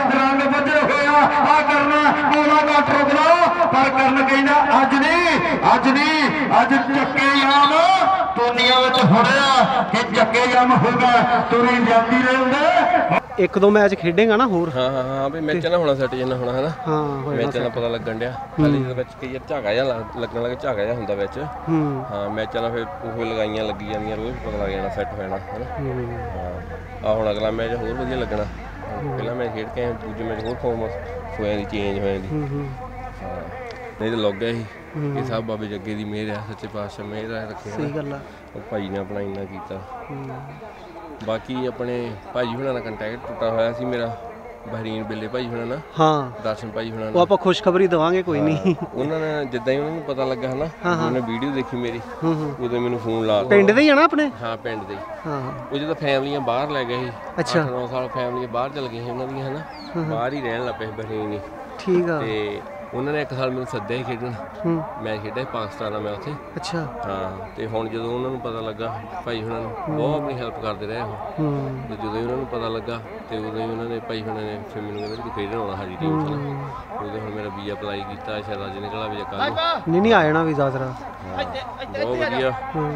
ਆ ਕਰਨਾ ਮੌਲਾ ਦਾ ਠੋਕਰਾ ਪਰ ਕਰਨ ਕਹਿੰਦਾ ਅੱਜ ਨਹੀਂ ਅੱਜ ਨਹੀਂ ਅੱਜ ਚੱਕੇ ਜਾਮ ਦੁਨੀਆ ਵਿੱਚ ਹੋਇਆ ਕਿ ਚੱਕੇ ਜਾਮ ਹੋਗਾ ਤੁਰੀ ਜਾਂਦੀ ਰਹੂਗਾ ਇੱਕ ਦੋ ਮੈਚ ਖੇਡੇਗਾ ਨਾ ਹੋਰ। ਹਾਂ ਹਾਂ ਹਾਂ ਵੀ ਮੈਚ ਨਾ ਹੋਣਾ ਸੈੱਟ ਜਿੰਨਾ ਹੋਣਾ ਹਨਾ। ਹਾਂ ਹੋਏਗਾ ਮੈਚਾਂ ਦਾ ਪਤਾ ਲੱਗਣ ਡਿਆ। ਖਾਲੀ ਦੇ ਵਿੱਚ ਕਈ ਝਾਗਾ ਜਿਹਾ ਲੱਗ- ਲੱਗਣ ਲੱਗਾ ਝਾਗਾ ਜਿਹਾ ਹੁੰਦਾ ਵਿੱਚ। ਹੂੰ। ਹਾਂ ਮੈਚਾਂ ਨਾਲ ਫਿਰ ਉਹ ਲਗਾਈਆਂ ਲੱਗੀ ਜਾਂਦੀਆਂ ਰੋਜ਼ ਪਤਾ ਲੱਗ ਜਾਣਾ ਸੈੱਟ ਹੋ ਜਾਣਾ ਹਨਾ। ਹੂੰ। ਹਾਂ। ਆ ਹੁਣ ਅਗਲਾ ਮੈਚ ਹੋਰ ਵਧੀਆ ਲੱਗਣਾ। ਪਹਿਲਾ ਮੈਚ ਖੇਡ ਕੇ ਆਏ, ਦੂਜੇ ਮੈਚ ਹੋਰ ਫਾਰਮ ਹੋ ਜਾਂਦੀ ਚੇਂਜ ਹੋ ਜਾਂਦੀ ਹੂੰ ਹੂੰ। ਹਾਂ ਨਹੀਂ ਤਾਂ ਲੱਗ ਗਿਆ ਸੀ। ਇਹ ਸਭ ਬਾਬੇ ਜੱਗੇ ਦੀ ਮਿਹਰ ਆ ਸੱਚੇ ਪਾਤਸ਼ਾਹ ਮਿਹਰ ਆ ਰੱਖਿਆ ਸਹੀ ਗੱਲ ਆ। ਉਹ ਭਾਈ ਨੇ ਆਪਣਾ ਇੰਨਾ ਕੀਤਾ। ਬਾਕੀ ਆਪਣੇ ਭਾਜੀ ਹੁਣਾਂ ਨਾਲ ਕੰਟੈਕਟ ਟੁੱਟਾ ਹੋਇਆ ਸੀ ਮੇਰਾ। ਬਹਿਰੀਨ ਬਿੱਲੇ ਭਾਈ ਹੁਣਾਂ ਨਾਲ ਹਾਂ। ਦਰਸ਼ਨ ਭਾਈ ਹੁਣਾਂ ਉਹ ਨਾਲ ਆਪਾਂ ਖੁਸ਼ਖਬਰੀ ਦਵਾਂਗੇ ਕੋਈ ਨਹੀਂ। ਉਹਨਾਂ ਨੇ ਜਿੱਦਾਂ ਹੀ ਉਹਨਾਂ ਨੂੰ ਪਤਾ ਲੱਗਾ ਹਨਾ ਉਹਨੇ ਵੀਡੀਓ ਦੇਖੀ ਮੇਰੀ ਉਦੋਂ ਮੈਨੂੰ ਫੋਨ ਲਾ ਪਿੰਡ ਦੇ ਹੀ ਆ ਨਾ ਆਪਣੇ? ਹਾਂ ਪਿੰਡ ਦੇ ਹੀ। ਹਾਂ ਉਹ ਜਦੋਂ ਫੈਮਲੀਆਂ ਬਾਹਰ ਲੈ ਗਏ ਸੀ ਅੱਛਾ। 9 ਸਾਲ ਫੈਮਲੀਆਂ ਬਾਹਰ ਚਲ ਗਈਆਂ ਸੀ ਉਹਨਾਂ ਦੀਆਂ ਹਨਾ ਬਾਹਰ ਹੀ ਰਹਿਣ ਲੱਪੇ ਬਹਿਰੀਨ ਹੀ। ਠੀਕ ਆ। ਤੇ ਉਹਨਾਂ ਨੇ ਇੱਕ ਸਾਲ ਮੈਨੂੰ ਸੱਦਿਆ ਖੇਡਣ। ਹੂੰ। ਮੈਂ ਖੇਡਿਆ ਸੀ ਪਾਕਿਸਤਾਨ ਨਾਲ ਮੈਂ ਉੱਥੇ। ਅੱਛਾ। ਹਾਂ ਤੇ ਹੁਣ ਜਦੋਂ ਉਹਨਾਂ ਨੂੰ ਪਤਾ ਲੱਗਾ ਭਾਈ ਉਹਨਾਂ ਨੂੰ ਬਹੁਤ ਆਪਣੀ ਹੈਲਪ ਕਰਦੇ ਰਹੇ ਉਹ। ਹੂੰ। ਤੇ ਜਦੋਂ ਉਹਨਾਂ ਨੂੰ ਪਤਾ ਲੱਗਾ ਤੇ ਉਦੋਂ ਹੀ ਉਹਨਾਂ ਨੇ ਭਾਈ ਹੁਣਾਂ ਨੇ ਫਿਰ ਮੈਨੂੰ ਕਹਿੰਦੇ ਤੂੰ ਖੇਡਣ ਆਉਣਾ ਸਾਡੀ ਟੀਮ 'ਚ ਉਦੋਂ ਹੁਣ ਮੇਰਾ ਵੀਜ਼ਾ ਅਪਲਾਈ ਕੀਤਾ ਸ਼ਾਇਦ ਅੱਜ ਨਿਕਲਾ ਵੀ ਕੱਲ ਨਹੀਂ ਨਹੀਂ ਆ ਜਾਣਾ ਵੀਜ਼ਾ ਤੇਰਾ ਬਹੁਤ ਵਧੀਆ। ਹੂੰ।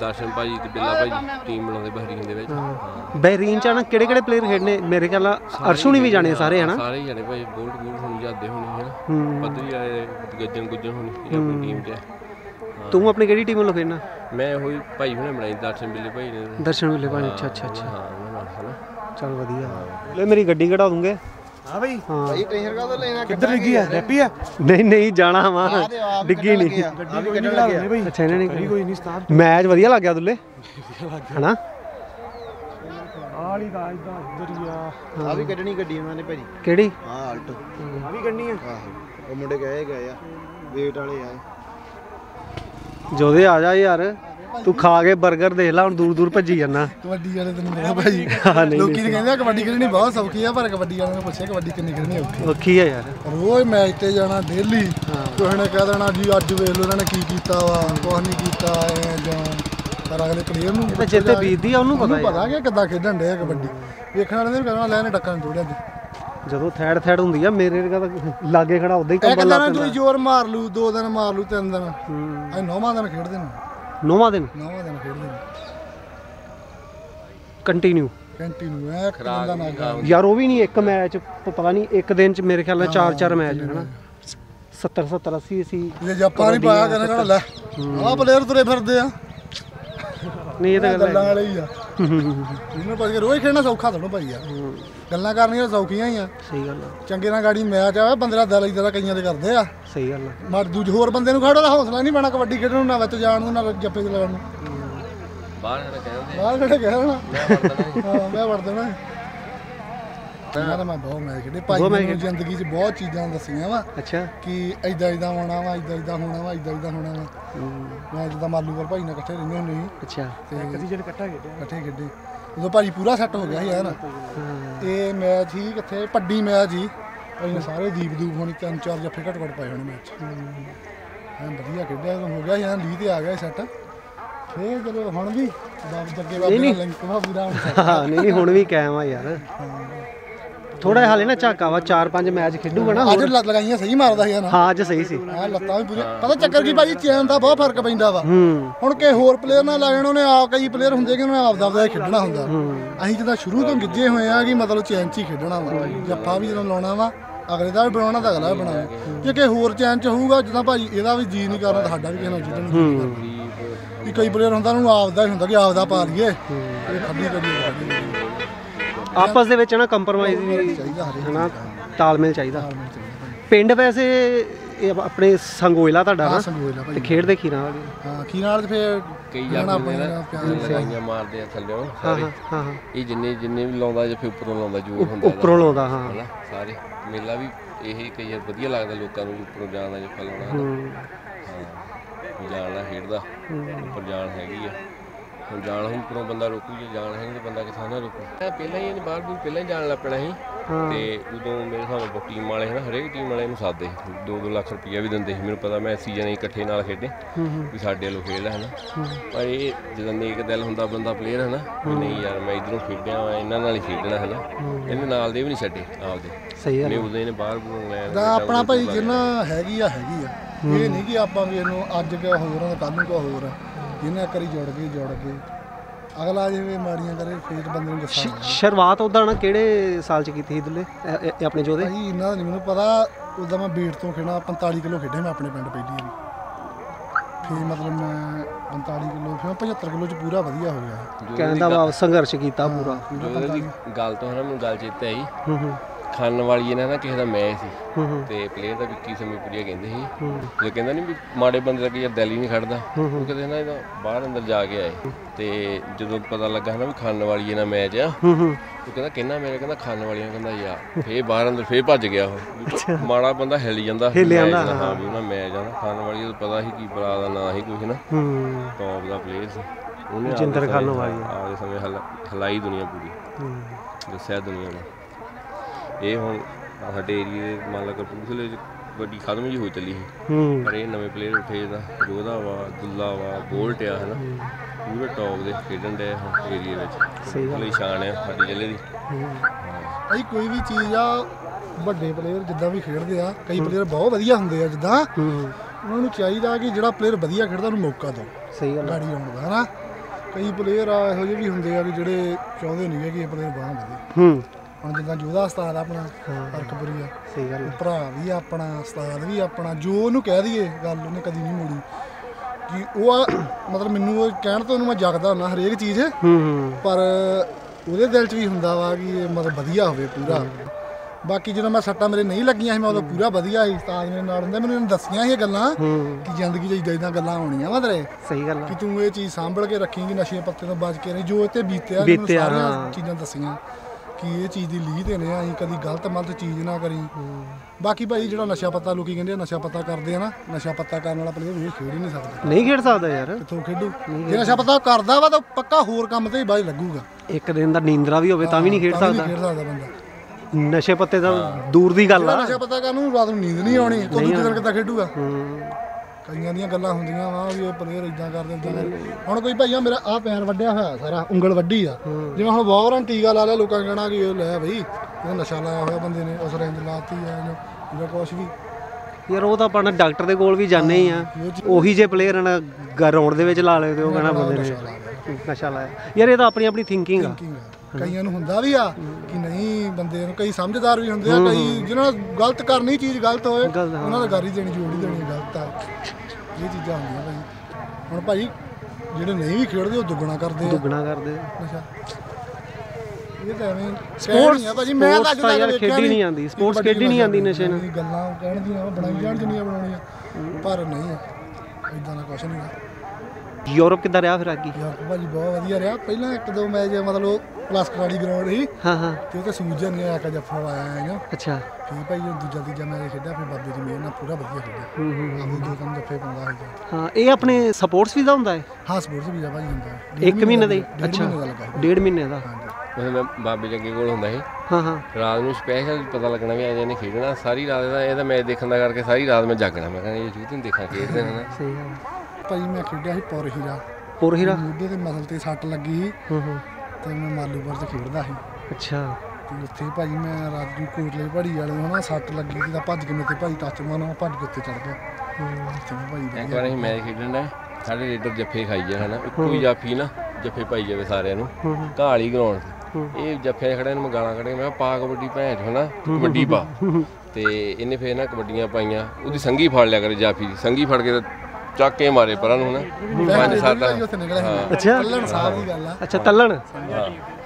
ਦਰਸ਼ਨ ਭਾਜੀ ਤੇ ਬਿੱਲਾ ਭਾਜੀ ਟੀਮ ਬਣਾਉਂਦੇ ਬਹਿਰੀਨ ਦੇ ਵਿੱਚ। ਹਾਂ। ਬਹਿਰੀਨ ਚ ਨਾ ਕਿਹੜੇ ਕਿਹੜੇ ਪਲੇਅਰ ਖੇਡਨੇ? ਮੇਰੇ ਖਿਆਲ ਨਾਲ ਅਰਸ਼ੂ ਨਹੀਂ ਵੀ ਜਾਣੇ ਸਾਰੇ ਹਨਾ? ਸਾਰੇ ਹੀ ਜਾਣੇ ਭਾਈ ਬੋਲਟ ਬੋਲਟ ਹੁਣ ਜਾਂਦੇ ਹੋਣੇ ਹੈ ਹੂੰ। ਪੱਧਰੀ ਵਾਲੇ ਗੱਜਣ ਗੁੱਜਣ ਹੋਣੀ ਆਪਣੀ ਟੀਮ 'ਚ। ਤੂੰ ਆਪਣੀ ਕਿਹੜੀ ਟੀਮ ਵੱਲੋਂ ਖੇਡਣਾ? ਮੈਂ ਉਹੀ ਭਾਈ ਹੁਣੇ ਬਣਾਈ ਦਰਸ਼ਨ ਬਿੱਲੇ ਭਾਈ ਨੇ। ਦਰਸ਼ਨ ਵਿਲੇ ਪਾਣੀ ਅੱਛਾ ਅੱਛਾ ਅੱਛਾ। ਹਾਂ ਹਨਾ? ਚੱਲ ਵਧੀਆ। ਲੈ ਮੇਰੀ ਗੱਡੀ ਕਢਾ ਦੂੰਗੇ। ਹਾਂ ਬਈ। ਹਾਂ। ਭਾਈ ਟ੍ਰੇਨਰ ਕਾ ਲੈਣਾ ਕਿੱਧਰ ਲੱਗੀ ਆ? ਹੈਪੀ ਆ? ਨਹੀਂ ਨਹੀਂ ਜਾਣਾ ਵਾ। ਡਿੱਗੀ ਨਹੀਂ। ਗੱਡੀ ਕੋਈ ਨਹੀਂ ਲਾ ਬਈ। ਅੱਛਾ ਇਹਨੇ ਨਹੀਂ ਕੋਈ ਨਹੀਂ ਸਟਾਰਟ ਮੈਚ ਵਧੀਆ ਲੱਗਿਆ ਦੁੱਲੇ ਹਨਾ? ਆਲੀ ਦਾ ਇਦਾਂ ਇੱਧਰ ਹੀ ਆ। ਆ ਵੀ ਕੱਢਣੀ ਗੱਡੀ ਉਹਨਾਂ ਨੇ ਭਾਜੀ। ਕਿਹੜੀ? ਹਾਂ ਆਲਟੋ। ਆ ਵੀ ਕਰਨੀ ਆ? ਆਹੋ। ਉਹ ਮੁੰਡੇ ਗਏ ਗਏ ਆ। ਵੇਟ ਵਾਲੇ ਆਏ ਜੋਦੇ ਆ ਜਾ ਯਾਰ। ਤੂੰ ਖਾ ਕੇ 버ਗਰ ਦੇਖ ਲੈ ਹੁਣ ਦੂਰ ਦੂਰ ਭੱਜੀ ਜਾਂਦਾ ਕਬੱਡੀ ਵਾਲੇ ਤੈਨੂੰ ਪਤਾ ਭਾਈ। ਹਾਂ ਨਹੀਂ ਲੋਕੀ ਤਾਂ ਕਹਿੰਦੇ ਆ ਕਬੱਡੀ ਖੇਡਣੀ ਬਹੁਤ ਸੌਖੀ ਆ ਪਰ ਕਬੱਡੀ ਵਾਲਿਆਂ ਨੂੰ ਪੁੱਛਿਆ ਕਬੱਡੀ ਕਿੰਨੀ ਖੇਡਣੀ ਔਖੀ ਔਖੀ ਆ ਯਾਰ। ਰੋਜ਼ ਮੈਚ ਤੇ ਜਾਣਾ ਡੇਲੀ ਕਿਸੇ ਨੇ ਕਹਿ ਦੇਣਾ ਜੀ ਅੱਜ ਵੇਖ ਲਓ ਇਹਨਾਂ ਨੇ ਕੀ ਕੀਤਾ ਵਾ ਕੁਛ ਨਹੀਂ ਕੀਤਾ ਐ ਜਾਂ। ਪਰ ਅਗਲੇ ਪਲੇਅਰ ਨੂੰ ਤੇ ਜਿੱਤੇ ਬੀਤਦੀ ਆ ਉਹਨੂੰ ਪਤਾ ਉਹਨੂੰ ਪਤਾ ਕਿ ਕਿੱਦਾਂ ਖੇਡਣ ਡੇ ਕਬੱਡੀ। ਵੇਖਣ ਵਾਲੇ ਨੇ ਵੀ ਕਹਿਣਾ ਲੈ ਇਹਨੇ ਟੱਕਰ ਤੋੜਿਆ ਯਾਰ ਜਦੋਂ ਥੈੜ ਥੈੜ ਹੁੰਦੀ ਆ ਮੇਰੇ ਵਰਗਾ ਤਾਂ ਲਾਗੇ ਖੜਾ ਉਦਾਂ ਹੀ ਇੱਕ ਕੰਬਲ ਲਾ ਦਿਨ ਤੁਸੀਂ ਜ਼ੋਰ ਮਾਰ ਲੂ ਦੋ ਦਿਨ ਮਾਰ ਲੂ ਤਿੰਨ ਦਿਨ। ਹੂੰ। ਅਸੀਂ ਨੌਵਾਂ ਦਿਨ ਖੇਡਦੇ ਨੇ। ਨੌਵਾਂ ਦਿਨ? ਨੌਵਾਂ ਦਿਨ ਖੇਡਦੇ ਨੇ। ਕੰਟੀਨਿਊ ਕੰਟੀਨਿਊ ਐ ਇੱਕ ਦਿਨ ਦਾ ਨਾਗਾ ਯਾਰ ਉਹ ਵੀ ਨਹੀਂ ਇੱਕ ਮੈਚ ਪਤਾ ਨਹੀਂ ਇੱਕ ਦਿਨ ਚ ਮੇਰੇ ਖਿਆਲ ਨਾਲ ਚਾਰ ਚਾਰ ਮੈਚ ਹਨਾ 70 70 80 80 ਜੇ ਜੱਪਾ ਨਹੀਂ ਪਾਇਆ ਕਹਿੰਦਾ ਕਹਿੰਦਾ ਲੈ। ਆਹ ਪਲੇਅਰ ਤੁਰੇ ਫਿਰਦੇ ਆ। ਨਹੀਂ ਇਹ ਤਾਂ ਗੱਲ ਗੱਲਾਂ ਹੈ। ਵਾਲੇ ਹੀ ਆ। ਇਹਨੂੰ ਪਤਾ ਕਿ ਰੋਜ਼ ਖੇਡਣਾ ਸੌਖਾ ਥੋੜਾ ਭਾਈ ਯਾਰ ਗੱਲਾਂ ਕਰਨੀਆਂ ਸੌਖੀਆਂ ਹੀ ਆ। ਸਹੀ ਗੱਲ ਆ। ਚੰਗੇ ਨਾਲ ਗਾੜੀ ਮੈਚ ਆਵੇ ਬੰਦੇ ਦਾ ਦਿਲ ਇਦਾਂ ਕਈਆਂ ਦੇ ਕਰਦੇ ਆ। ਸਹੀ ਗੱਲ ਆ। ਮਰ ਦੂਜ ਹੋਰ ਬੰਦੇ ਨੂੰ ਖੜੋ ਦਾ ਹੌਸਲਾ ਨਹੀਂ ਬਣਾ ਕਬੱਡੀ ਖੇਡਣ ਨੂੰ ਨਾ ਵਿੱਚ ਜਾਣ ਨੂੰ ਨਾ ਜੱਫੇ ਲਗਾਉਣ ਨੂੰ। ਬਾਹਰ ਜਿਹੜਾ ਕਹਿੰਦੇ ਬਾਹਰ ਕਿਹੜੇ ਕਹਿ ਦੇਣਾ। ਹਾਂ ਮੈਂ ਵੜ ਦੇਣਾ। ਮੈਂ ਤਾਂ ਮੈਂ ਬਹੁਤ ਮੈਚ ਖੇਡੇ। ਭਾਈ ਮੈਨੂੰ ਜ਼ਿੰਦਗੀ 'ਚ ਬਹੁਤ ਚੀਜ਼ਾਂ ਦੱਸੀਆਂ ਵਾ ਅੱਛਾ। ਕਿ ਐਦਾਂ ਐਦਾਂ ਹੋਣਾ ਵਾ ਐਦਾਂ ਐਦਾਂ ਹੋਣਾ ਵਾ ਐਦਾਂ ਐਦਾਂ ਹੋਣਾ ਵਾ। ਮੈਂ ਜਿੱਦਾਂ ਮਾਲੂਵਾਲ ਭਾਈ ਨਾਲ ਇਕੱਠੇ ਰਹਿੰਦੇ ਹੁੰਦੇ ਸੀ। ਅੱਛਾ। ਤੇ ਕਦੀ ਜਨ ਇਕੱਠਾ ਖੇਡਿਆ। ਇਕੱਠੇ ਖੇਡੇ। ਉਦੋਂ ਭਾਜੀ ਪੂਰਾ ਸੈੱਟ ਹੋ ਗਿਆ ਸੀ ਯਾਰ ਇਹ ਮੈਚ ਹੀ ਕਿੱਥੇ? ਪੱਡੀ ਮੈਚ ਹੀ ਅਸੀਂ ਸਾਰੇ ਦੀਪ ਦੂਪ ਹੋਣੀ ਤਿੰਨ ਚਾਰ ਜੱਫੇ ਘੱਟ ਘੱਟ ਪਾਏ ਹੋਣੇ ਮੈਚ। ਹਾਂ। ਵਧੀਆ ਖੇਡਿਆ ਹੋ ਗਿਆ ਯਾਰ ਲੀ ਤੇ ਆ ਗਿਆ ਸੈੱਟ। ਫੇਰ ਜਦੋਂ ਹੁਣ ਵੀ ਬਾਬ ਜੱਗੇ ਬਾਬੇ ਦਾ ਲਿੰਕ ਵਾ ਪੂਰਾ। ਹਾਂ ਨਹੀਂ ਨਹੀਂ ਹੁਣ ਵੀ ਕਾਇਮ ਆ ਯਾਰ। ਥੋੜਾ ਹਾਲੇ ਨਾ ਝਾਕਾ ਵਾ ਚਾਰ ਪੰਜ ਮੈਚ ਖੇਡੂਗਾ ਨਾ ਅੱਜ ਹੋਰ। ਲੱਤ ਲਗਾਈਆਂ ਸਹੀ ਮਾਰਦਾ ਸੀ ਯਾਰ ਹਾਂ ਅੱਜ ਸਹੀ ਸੀ। ਆ ਲੱਤਾਂ ਵੀ ਪੂਰੀ ਪਤਾ ਚੱਕਰ ਕੀ ਭਾਜੀ ਚੈਨ ਦਾ ਬਹੁਤ ਫ਼ਰਕ ਪੈਂਦਾ ਵਾ। ਹੂੰ। ਹੁਣ ਕਿ ਹੋਰ ਪਲੇਅਰ ਨਾਲ ਲੈਣ ਉਹਨੇ ਆ ਕਈ ਪਲੇਅਰ ਹੁੰਦੇ ਕਿ ਉਹਨੇ ਆਪ ਦਾ ਆਪਦਾ ਖੇਡਣਾ ਹੁੰਦਾ। ਅਸੀਂ ਜਦੋਂ ਸ਼ੁਰੂ ਤੋਂ ਗਿੱਜੇ ਹੋਏ ਆ ਕਿ ਮਤਲਬ ਚੈਨ 'ਚ ਹੀ ਖੇਡਣਾ ਵਾ। ਜੱਫਾ ਵੀ ਜਦੋਂ ਲਾਉਣਾ ਵਾ ਅਗਲੇ ਦਾ ਵੀ ਬਣਾਉਣਾ ਤਾਂ ਅਗਲਾ ਵੀ ਬਣਾਉਣਾ। ਜੇ ਕਿ ਹੋਰ ਚੈਨ 'ਚ ਹੋਊਗਾ ਜਿੱਦਾਂ ਭਾਜੀ ਇਹਦਾ ਵੀ ਜੀ ਨਹੀਂ ਕਰਨਾ ਤਾਂ ਸਾਡਾ ਵੀ ਕਿਸੇ ਨਾਲ ਜਿੱਦਣ ਨੂੰ ਜੀ ਨਹੀਂ ਕਰਨਾ। ਵੀ ਕਈ ਪਲੇਅਰ ਹੁੰਦਾ ਉਹਨੂੰ ਆਪਦਾ ਹੀ ਹੁੰਦਾ ਕਿ ਆਪਦਾ ਪਾ ਲਈਏ। ਇਹ ਖੱਬੀ ਕਰੀਏ ਆਪਸ ਦੇ ਵਿੱਚ ਨਾ ਕੰਪਰੋਮਾਈਜ਼ ਵੀ ਚਾਹੀਦਾ ਹਰੇ ਹਨਾ ਤਾਲਮੇਲ ਚਾਹੀਦਾ। ਪਿੰਡ ਵੈਸੇ ਇਹ ਆਪ- ਆਪਣੇ ਸੰਗੋਇਲਾ ਤੁਹਾਡਾ ਨਾ ਸੰਗੋਇਲਾ ਤੇ ਭਾਜੀ ਖੇਡਦੇ ਖੀਰਾਂ ਵਾਲੀ? ਹਾਂ ਕੀ ਨਾਲ ਤੇ ਫੇਰ ਕਈ ਜਾਣਾ ਜਾਂਦੇ ਨੇ ਆਪਣਾ ਲਗਾਈਆਂ ਮਾਰਦੇ ਆ ਥੱਲਿਓਂ ਹਾਂ ਸਾਰੇ। ਹਾਂ ਇਹ ਜਿੰਨੇ ਜਿੰਨੇ ਵੀ ਲਾਉਂਦਾ ਜਾਂ ਫਿਰ ਉੱਪਰੋਂ ਲਾਉਂਦਾ ਜੋਰ ਹੁੰਦਾ। ਉੱਪਰੋਂ ਲਾਉਂਦਾ ਹਾਂ। ਸਾਰੇ। ਮੇਲਾ ਵੀ ਇਹ ਕਈ ਵਾਰ ਵਧੀਆ ਲੱਗਦਾ ਲੋਕਾਂ ਨੂੰ ਉੱਪਰੋਂ ਜਾਣ ਦਾ ਜੱਫਾ ਲਾਉਣਾ ਹਨਾ। ਹੂੰ। ਜਾਣ ਖੇਡਦਾ। ਉੱਪਰ ਜਾਣ ਹੈਗੀ ਆ। ਹੁਣ ਜਾਣ ਹੁਣ ਉੱਪਰੋਂ ਬੰਦਾ ਰੋਕੂ ਜੇ ਜਾਣ ਹੈਗੀ ਤਾਂ ਬੰਦਾ ਕਿਥਾਂ ਨਾ ਰੋਕੂ? ਮੈਂ ਪਹਿਲਾਂ ਹੀ ਇਹਨੇ ਬਾਹਰ ਬੂਰ ਪਹਿਲਾਂ ਹੀ ਜਾਣ ਲੱਗ ਪੈਣਾ ਸੀ। ਤੇ ਉਦੋਂ ਮੇਰੇ ਹਿਸਾਬ ਨਾਲ ਟੀਮ ਵਾਲੇ ਹਨਾ ਹਰੇਕ ਟੀਮ ਵਾਲੇ ਨੂੰ ਸਾਦੇ। 2-2 ਲੱਖ ਰੁਪਈਆ ਵੀ ਦਿੰਦੇ ਸੀ। ਮੈਨੂੰ ਪਤਾ ਮੈਂ ਸੀਜ਼ਨ ਹੀ ਇਕੱਠੇ ਨਾਲ ਖੇਡੇ ਵੀ ਸਾਡੇ ਵੱਲੋਂ ਖੇਡ ਹੈ ਹਨਾ। ਪਰ ਇਹ ਜਦੋਂ ਨੇਕ ਦਿਲ ਹੁੰਦਾ ਬੰਦਾ ਪਲੇਅਰ ਹੈ ਨਾ ਵੀ ਨਹੀਂ ਯਾਰ ਮੈਂ ਇਧਰੋਂ ਖੇਡਿਆ ਵਾਂ ਇਹਨਾਂ ਨਾਲ ਹੀ ਖੇਡਣਾ ਹੈ। ਨਾ ਇਹਦੇ ਨਾਲ ਦੇ ਵੀ ਨਹੀਂ ਛੱਡੇ ਆਪਦੇ ਸਹੀ ਗੱਲ ਮੈਂ ਉਦੋਂ ਇਹਨੇ ਬਾਹਰ ਬੂਰ ਲੈ ਦਾ ਆਪਣਾ ਭਾਈ ਜਿੰਨਾ ਹੈਗੀ ਆ ਹੈਗੀ ਆ। ਇਹ ਨਹੀਂ ਕਿ ਆਪਾਂ ਵੀ ਇਹਨੂੰ ਅੱਜ ਕਿ ਹੋਰ ਕੱਲ ਨੂੰ ਕੋ ਹੋਰ ਆ। ਜਿਹਨੇ ਇੱਕ ਵਾਰੀ ਜੁੜ ਗਏ ਜੁੜ ਗਏ ਅਗਲਾ ਜਿਵੇਂ ਮਾੜੀਆਂ ਕਰੇ ਫੇਰ ਬੰਦੇ ਨੂੰ ਗੁੱਸਾ ਆਉਂਦਾ। ਸ਼ੁਰੂਆਤ ਉਹਦਾ ਨਾ ਕਿਹੜੇ ਸਾਲ ਚ ਕੀਤੀ ਸੀ ਦੁੱਲੇ? ਇਹ- ਇਹ ਆਪਣੇ ਜੋਦੇ ਭਾਈ ਇਹਨਾਂ ਦਾ ਨਹੀਂ ਮੈਨੂੰ ਪਤਾ। ਉਦੋਂ ਮੈਂ ਬੀਟ ਤੋਂ ਖੇਡਣਾ 45 ਕਿਲੋ ਖੇਡਿਆ ਮੈਂ ਆਪਣੇ ਪਿੰਡ ਪਹਿਲੀ ਵਾਰੀ। ਫੇਰ ਮਤਲਬ ਮੈਂ 45 ਕਿਲੋ ਫਿਰ 75 ਕਿਲੋ ਚ ਪੂਰਾ ਵਧੀਆ ਹੋ ਗਿਆ। ਕਹਿੰਦਾ ਵਾ ਸੰਘਰਸ਼ ਕੀਤਾ ਪੂਰਾ। ਦੀ ਗੱਲ ਤੋਂ ਹਨਾ ਮੈਨੂੰ ਗੱਲ ਚੇਤੇ ਆਈ। ਹੂੰ ਹੂੰ। ਖਾਨ ਵਾਲੀ ਇਹਨਾਂ ਨਾ ਕਿਸੇ ਦਾ ਮੈਚ ਸੀ। ਹੂੰ ਹੂੰ। ਤੇ ਪਲੇਅਰ ਦਾ ਵਿੱਕੀ ਸਮੀਪੁਰੀਆ ਕਹਿੰਦੇ ਸੀ। ਜੇ ਕਹਿੰਦਾ ਨਹੀਂ ਵੀ ਮਾੜੇ ਬੰਦੇ ਦਾ ਕਿ ਯਾਰ ਦਿਲ ਹੀ ਨਹੀਂ ਖੜਦਾ। ਉਹ ਕਹਿੰਦੇ ਨਾ ਇਹਦਾ ਬਾਹਰ ਅੰਦਰ ਜਾ ਕੇ ਆਏ। ਤੇ ਜਦੋਂ ਪਤਾ ਲੱਗਾ ਹਨਾ ਵੀ ਖਾਨ ਵਾਲੀ ਇਹਨਾਂ ਮੈਚ ਆ ਹੂੰ ਹੂੰ। ਉਹ ਕਹਿੰਦਾ ਕਿੰਨਾ ਮੇਰੇ ਕਹਿੰਦਾ ਖਾਨ ਵਾਲੀਆਂ ਕਹਿੰਦਾ ਯਾਰ ਫੇਰ ਬਾਹਰ ਅੰਦਰ ਫੇਰ ਭੱਜ ਗਿਆ ਉਹ। ਮਾੜਾ ਬੰਦਾ ਹਿੱਲ ਜਾਂਦਾ। ਹਿੱਲ ਜਾਂਦਾ, ਦਾ, ਹਾਂ। ਵੀ ਉਹਨਾਂ ਮੈਚ ਆ ਖਾਨ ਵਾਲੀ ਦਾ ਪਤਾ ਸੀ ਕੀ ਬਰਾ ਦਾ ਨਾਂ ਸੀ ਕੁਝ ਨਾ। ਹੂੰ। ਟੌਪ ਦਾ ਪਲੇਅਰ ਸੀ। ਉਹਨੇ ਜਿੰਦਰ ਸਮੇਂ- ਖਾਨੋਵਾਲੀ। ਆਪਦੇ ਸਮੇਂ ਹਲ- ਹਲਾਈ ਦੁਨੀਆ ਪੂਰੀ। ਹੂੰ। ਦੱਸਿਆ ਦੁਨੀਆ ਨੂੰ। ਇਹ ਹੁਣ ਸਾਡੇ ਏਰੀਏ ਦੇ ਮੰਨ ਲਾ ਕਪੂਰਥਲੇ ਚ ਵੱਡੀ ਖਤਮ ਜੀ ਹੋ ਚੱਲੀ ਸੀ। ਹੂੰ। ਪਰ ਇਹ ਨਵੇਂ ਪਲੇਅਰ ਉੱਠੇ ਦਾ ਜੋਧਾ ਵਾ ਦੁੱਲਾ ਵਾ ਬੋਲਟ ਆ ਹਨਾ? ਪੂਰੇ ਟੌਪ ਦੇ ਖੇਡਣ ਦੇ ਹੁਣ ਏਰੀਏ ਵਿੱਚ। ਸਹੀ ਗੱਲ। ਸ਼ਾਨ ਹੈ ਸਾਡੇ ਜ਼ਿਲ੍ਹੇ ਦੀ। ਭਾਈ ਕੋਈ ਵੀ ਚੀਜ਼ ਆ ਵੱਡੇ ਪਲੇਅਰ ਜਿੱਦਾਂ ਵੀ ਖੇਡਦੇ ਆ ਕਈ ਪਲੇਅਰ ਬਹੁਤ ਵਧੀਆ ਹੁੰਦੇ ਆ ਜਿੱਦਾਂ। ਹੂੰ। ਉਹਨਾਂ ਨੂੰ ਚਾਹੀਦਾ ਕਿ ਜਿਹੜਾ ਪਲੇਅਰ ਵਧੀਆ ਖੇਡਦਾ ਉਹਨੂੰ ਮੌਕਾ ਦਿਓ। ਸਹੀ ਗੱਲ। ਗਾੜੀ ਆਉਣ ਦਾ ਹਨਾ? ਕਈ ਪਲੇਅਰ ਆ ਇਹੋ ਜਿਹੇ ਵੀ ਹੁੰਦੇ ਆ ਕਿ ਜਿਹੜੇ ਚਾਹੁੰਦੇ ਨਹੀਂ ਕਿ ਇਹ ਪਲੇਅਰ ਬਾਹਰ ਵਧੇ ਹੂੰ। ਹੁਣ ਜਿੱਦਾਂ ਜੋਧਾ ਉਸਤਾਦ ਆਪਣਾ ਫਰਕਪੁਰੀ ਆ ਸਹੀ ਗੱਲ। ਭਰਾ ਵੀ ਆਪਣਾ ਉਸਤਾਦ ਵੀ ਆਪਣਾ ਜੋ ਉਹਨੂੰ ਕਹਿ ਦਈਏ ਗੱਲ ਉਹਨੇ ਕਦੀ ਨਹੀਂ ਮੋੜੀ। ਕਿ ਉਹ ਆ ਮਤਲਬ ਮੈਨੂੰ ਉਹ ਕਹਿਣ ਤੋਂ ਉਹਨੂੰ ਮੈਂ ਜਗਦਾ ਹੁੰਦਾ ਹਰੇਕ ਚੀਜ਼। ਹੂੰ ਹੂੰ। ਪਰ ਉਹਦੇ ਦਿਲ 'ਚ ਵੀ ਹੁੰਦਾ ਵਾ ਕਿ ਇਹ ਮਤਲਬ ਵਧੀਆ ਹੋਵੇ ਪੂਰਾ। ਬਾਕੀ ਜਦੋਂ ਮੈਂ ਸੱਟਾਂ ਮੇਰੇ ਨਹੀਂ ਲੱਗੀਆਂ ਸੀ ਮੈਂ ਉਦੋਂ ਪੂਰਾ ਵਧੀਆ ਸੀ। ਉਸਤਾਦ ਮੇਰੇ ਨਾਲ ਹੁੰਦਾ ਮੈਨੂੰ ਇਹਨੇ ਦੱਸੀਆਂ ਸੀ ਇਹ ਗੱਲਾਂ ਕਿ ਜ਼ਿੰਦਗੀ 'ਚ ਇਦਾਂ ਇਦਾਂ ਗੱਲਾਂ ਹੋਣੀਆਂ ਵਾ ਤੇਰੇ। ਸਹੀ ਗੱਲ ਆ। ਕਿ ਤੂੰ ਇਹ ਚੀਜ਼ ਸੰਭਲ ਕੇ ਰੱਖੇਂਗੀ ਨਸ਼ੇ ਪੱਤੇ ਤੋਂ ਬਚ ਕੇ ਰਹੀ ਜੋ ਇੱਥੇ ਬੀਤਿਆ ਮੈਨੂੰ ਸਾਰੀਆਂ। ਚੀਜ਼ਾਂ ਦੱਸੀਆਂ। ਕਿ ਇਹ ਚੀਜ਼ ਦੀ ਲੀਹ ਤੇ ਨੇ ਅਸੀਂ ਕਦੀ ਗਲਤ ਮਲਤ ਚੀਜ਼ ਨਾ ਕਰੀ। ਬਾਕੀ ਭਾਈ ਜਿਹੜਾ ਨਸ਼ਾ ਪੱਤਾ ਲੋਕੀ ਕਹਿੰਦੇ ਆ ਨਸ਼ਾ ਪੱਤਾ ਕਰਦੇ ਆ ਨਾ ਨਸ਼ਾ ਪੱਤਾ ਕਰਨ ਵਾਲਾ ਪਲੇਅਰ ਉਹ ਖੇਡ ਹੀ ਨਹੀਂ ਸਕਦਾ। ਨਹੀਂ ਖੇਡ ਸਕਦਾ ਯਾਰ। ਕਿੱਥੋਂ ਖੇਡੂ? ਜੇ ਨਸ਼ਾ ਪੱਤਾ ਕਰਦਾ ਵਾ ਤਾਂ ਪੱਕਾ ਹੋਰ ਕੰਮ ਤੇ ਹੀ ਬਾਈ ਲੱਗੂਗਾ। ਇੱਕ ਦਿਨ ਦਾ ਨੀਂਦਰਾ ਵੀ ਹੋਵੇ ਤਾਂ ਵੀ ਨਹੀਂ ਖੇਡ ਤਾਂ ਵੀ ਸਕਦਾ। ਖੇਡ ਸਕਦਾ ਬੰਦਾ। ਨਸ਼ੇ ਪੱਤੇ ਤਾਂ ਦੂਰ ਦੀ ਗੱਲ ਜਿਹੜਾ ਆ ਨਸ਼ਾ ਪੱਤਾ ਕਰਨ ਨੂੰ ਰਾਤ ਨੂੰ ਨੀਂਦ ਨਹੀਂ ਆਉਣੀ ਤੋਂ ਦੂਜੇ ਦਿਨ ਕਿੱਦਾਂ ਖੇਡੂਗਾ? ਹੂੰ। ਕਈਆਂ ਦੀਆਂ ਗੱਲਾਂ ਹੁੰਦੀਆਂ ਵਾ ਵੀ ਇਹ ਪਲੇਅਰ ਇਦਾਂ ਕਰਦੇ ਇਦਾਂ ਕਰਦੇ। ਹੁਣ ਕੋਈ ਭਾਈਆ ਮੇਰਾ ਆ ਪੈਰ ਵੱਡਿਆ ਹੋਇਆ ਸਾਰਾ ਉਂਗਲ ਵੱਡੀ ਆ। ਜਿਵੇਂ ਹੁਣ ਵਾਵਰਾਂ ਟੀਕਾ ਲਾ ਲਿਆ ਲੋਕਾਂ ਕਹਿਣਾ ਕਿ ਇਹ ਲੈ ਬਈ ਇਹ ਨਸ਼ਾ ਲਾਇਆ ਹੋਇਆ ਬੰਦੇ ਨੇ ਉਸ ਰੇਂਜ ਲਾਤੀ ਆ ਇਹਦਾ ਕੁਛ ਵੀ। ਯਾਰ ਉਹ ਤਾਂ ਆਪਾਂ ਡਾਕਟਰ ਦੇ ਕੋਲ ਵੀ ਜਾਂਦੇ ਹੀ ਆ। ਉਹੀ ਜੇ ਪਲੇਅਰ ਨਾ ਗਰਾਊਂਡ ਦੇ ਵਿੱਚ ਲਾ ਲਏ ਤੇ ਉਹ ਕਹਣਾ ਬੰਦੇ ਨੇ ਨਸ਼ਾ ਲਾਇਆ। ਯਾਰ ਇਹ ਤਾਂ ਆਪਣੀ ਆਪਣੀ ਥਿੰਕਿੰਗ ਆ। ਕਈਆਂ ਨੂੰ ਹੁੰਦਾ ਵੀ ਆ ਕਿ ਨਹੀਂ ਬੰਦੇ ਨੂੰ ਕਈ ਸਮਝਦਾਰ ਵੀ ਹੁੰਦੇ ਆ ਕਈ ਜਿਹਨਾਂ ਗਲਤ ਕਰਨੀ ਚੀਜ਼ ਗਲਤ ਹੋਏ। ਉਹਨਾਂ ਦਾ ਗਾਰੀ ਦੇਣੀ ਜੋੜੀ ਦੇਣੀ ਗਲਤ ਆ। ਇਹ ਚੀਜ਼ਾਂ ਹੁੰਦੀਆਂ ਭਾਈ। ਹੁਣ ਭਾਈ ਜਿਹੜੇ ਨਹੀਂ ਵੀ ਖੇਡਦੇ ਉਹ ਦੁੱਗਣਾ ਕਰਦੇ ਆ। ਦੁੱਗਣਾ ਕਰਦੇ ਅੱਛਾ। ਇਹ ਤਾਂ ਐਵੇਂ ਸਪੋਰਟਸ ਆ ਭਾਜੀ ਮੈਂ ਤਾਂ ਅੱਜ ਤੱਕ ਖੇਡੀ ਨਹੀਂ। ਜਾਂਦੀ, sports ਖੇਡੀ ਨਹੀਂ ਜਾਂਦੀ ਨਸ਼ੇ ਨਾਲ। ਗੱਲਾਂ ਕਹਿਣ ਦੀਆਂ ਬਣਾਈ ਜਾਣ ਜਿੰਨੀਆਂ ਬਣਾਉਣੀਆਂ ਪਰ ਨਹੀਂ ਇਦਾਂ ਦਾ ਕੁਛ ਨਹੀਂ ਆ। ਯੂਰਪ ਕਿੱਦਾਂ ਰਿਹਾ ਫਿਰ ਅੱਗੇ? ਯਾਰ ਭਾਜੀ ਬਹੁਤ ਵਧੀਆ ਰਿਹਾ। ਪਹਿਲਾਂ ਇੱਕ ਦੋ ਮੈਚ ਮਤਲਬ ਪਲੱਸ ਕਰਾੜੀ ਗਰਾਊਂਡ ਸੀ। ਹਾਂ ਹਾਂ। ਤੇ ਤੇ ਸੂਜਾ ਨਹੀਂ ਆਇਆ ਕਾ ਜੱਫਾ ਆਇਆ ਹੈ ਅੱਛਾ। ਫਿਰ ਭਾਈ ਉਹ ਦੂਜਾ ਤੀਜਾ ਮੈਚ ਖੇਡਿਆ ਫਿਰ ਬਾਬੇ ਦੀ ਮਿਹਰ ਨਾਲ ਪੂਰਾ ਵਧੀਆ ਖੇਡਿਆ। ਹੂੰ ਹੂੰ ਆਪਦੇ ਦੋ ਕੰਮ ਜੱਫੇ ਪਾਉਂਦਾ ਹੈ ਹਾਂ ਇਹ ਆਪਣੇ ਸਪੋਰਟਸ ਵੀਜ਼ਾ ਹੁੰਦਾ ਹੈ? ਹਾਂ ਸਪੋਰਟਸ ਵੀ ਜਾ ਭਾਜੀ ਹੁੰਦਾ ਹੈ। ਡੇਢ ਇੱਕ ਮਹੀਨੇ ਦਾ ਹੀ? ਡੇਢ ਅੱਛਾ। ਡੇਢ ਮਹੀਨੇ ਦਾ? ਮੈਂ ਬਾਬੇ ਜੱਗੇ ਕੋਲ ਹੁੰਦਾ ਸੀ। ਹਾਂ ਹਾਂ। ਰਾਤ ਨੂੰ ਸਪੈਸ਼ਲ ਪਤਾ ਲੱਗਣਾ ਵੀ ਐਂ ਨੇ ਖੇਡਣਾ। ਸਾਰੀ ਰਾਤ ਦਾ ਇਹਦਾ ਮੈਚ ਦੇਖਣ ਦਾ ਕਰਕੇ ਸਾਰੀ ਰਾਤ ਮੈਂ ਜਾਗਣਾ। ਮੈਂ ਕਹਿੰਦਾ ਇਹ ਜੂਤਨ ਦੇਖਾਂ ਖੇਡਦੇ ਨੇ ਨਾ। ਸਹੀ ਗੱਲ ਭਾਜੀ ਮੈਂ ਖੇਡਿਆ ਸੀ ਪੌਰ ਹੀਰਾ ਪੁਰ ਹੀਰਾ ਮੋਢੇ ਤੇ ਮਸਲ ਤੇ ਸੱਟ ਲੱਗੀ ਸੀ। ਹੂੰ ਹੂੰ। ਤੇ ਮੈਂ ਮਾਲੂਪੁਰ ਤੇ ਖੇਡਦਾ ਸੀ। ਅੱਛਾ। ਤੇ ਉੱਥੇ ਭਾਜੀ ਮੈਂ ਰਾਜੂ ਕੋਟਲੇ ਪਹਾੜੀ ਵਾਲੇ ਨਾ ਸੱਟ ਲੱਗੀ ਸੀ ਤਾਂ ਭੱਜ ਕੇ ਮੇਰੇ ਤੇ ਭਾਜੀ ਟੱਚ ਮਾਰਨਾ ਮੈਂ ਭੱਜ ਕੇ ਉੱਤੇ ਚੜ ਗਿਆ। ਉੱਥੇ ਮੈਂ ਭਾਜੀ ਇੱਕ ਵਧੀਆ ਵਾਰ ਅਸੀਂ ਮੈਚ ਖੇਡਣ ਦਾ ਸਾਡੇ ਰੇਡਰ ਜੱਫੇ ਖਾਈ ਜਾ ਹਨਾ। ਇੱਕੋ ਹੀ। ਜਾਫੀ ਨਾ ਜੱਫੇ ਪਾਈ ਜਾਵੇ ਸਾਰਿਆਂ ਨੂੰ। ਘਾਲੀ ਗਰਾਊਂਡ ਇਹ ਜੱਫੇ ਖੜੇ ਨੂੰ ਮੈਂ ਗਾਲਾਂ ਕੱਢ ਕੇ ਮੈਂ ਕਿਹਾ ਪਾ ਕਬੱਡੀ ਭੈਣ ਚੋ ਹਨਾ ਕਬੱਡੀ ਪਾ। ਤੇ ਇਹਨੇ ਫੇਰ ਨਾ ਕਬੱਡੀਆਂ ਪਾਈਆਂ। ਉਹਦੀ ਸੰਗੀ ਫੜ ਲਿਆ ਕਰੇ ਜਾਫੀ ਦੀ। ਸੰਗੀ ਫੜ ਕੇ ਤੇ ਚੱਕ ਕੇ ਮਾਰੇ ਪਰਾਂ ਨੂੰ ਹਨਾ ਪੰਜ ਸੱਤ ਅੱਛਾ। ਕੱਲਣ ਸਾਹਿਬ ਦੀ ਗੱਲ ਆ। ਅੱਛਾ ਤੱਲਣ?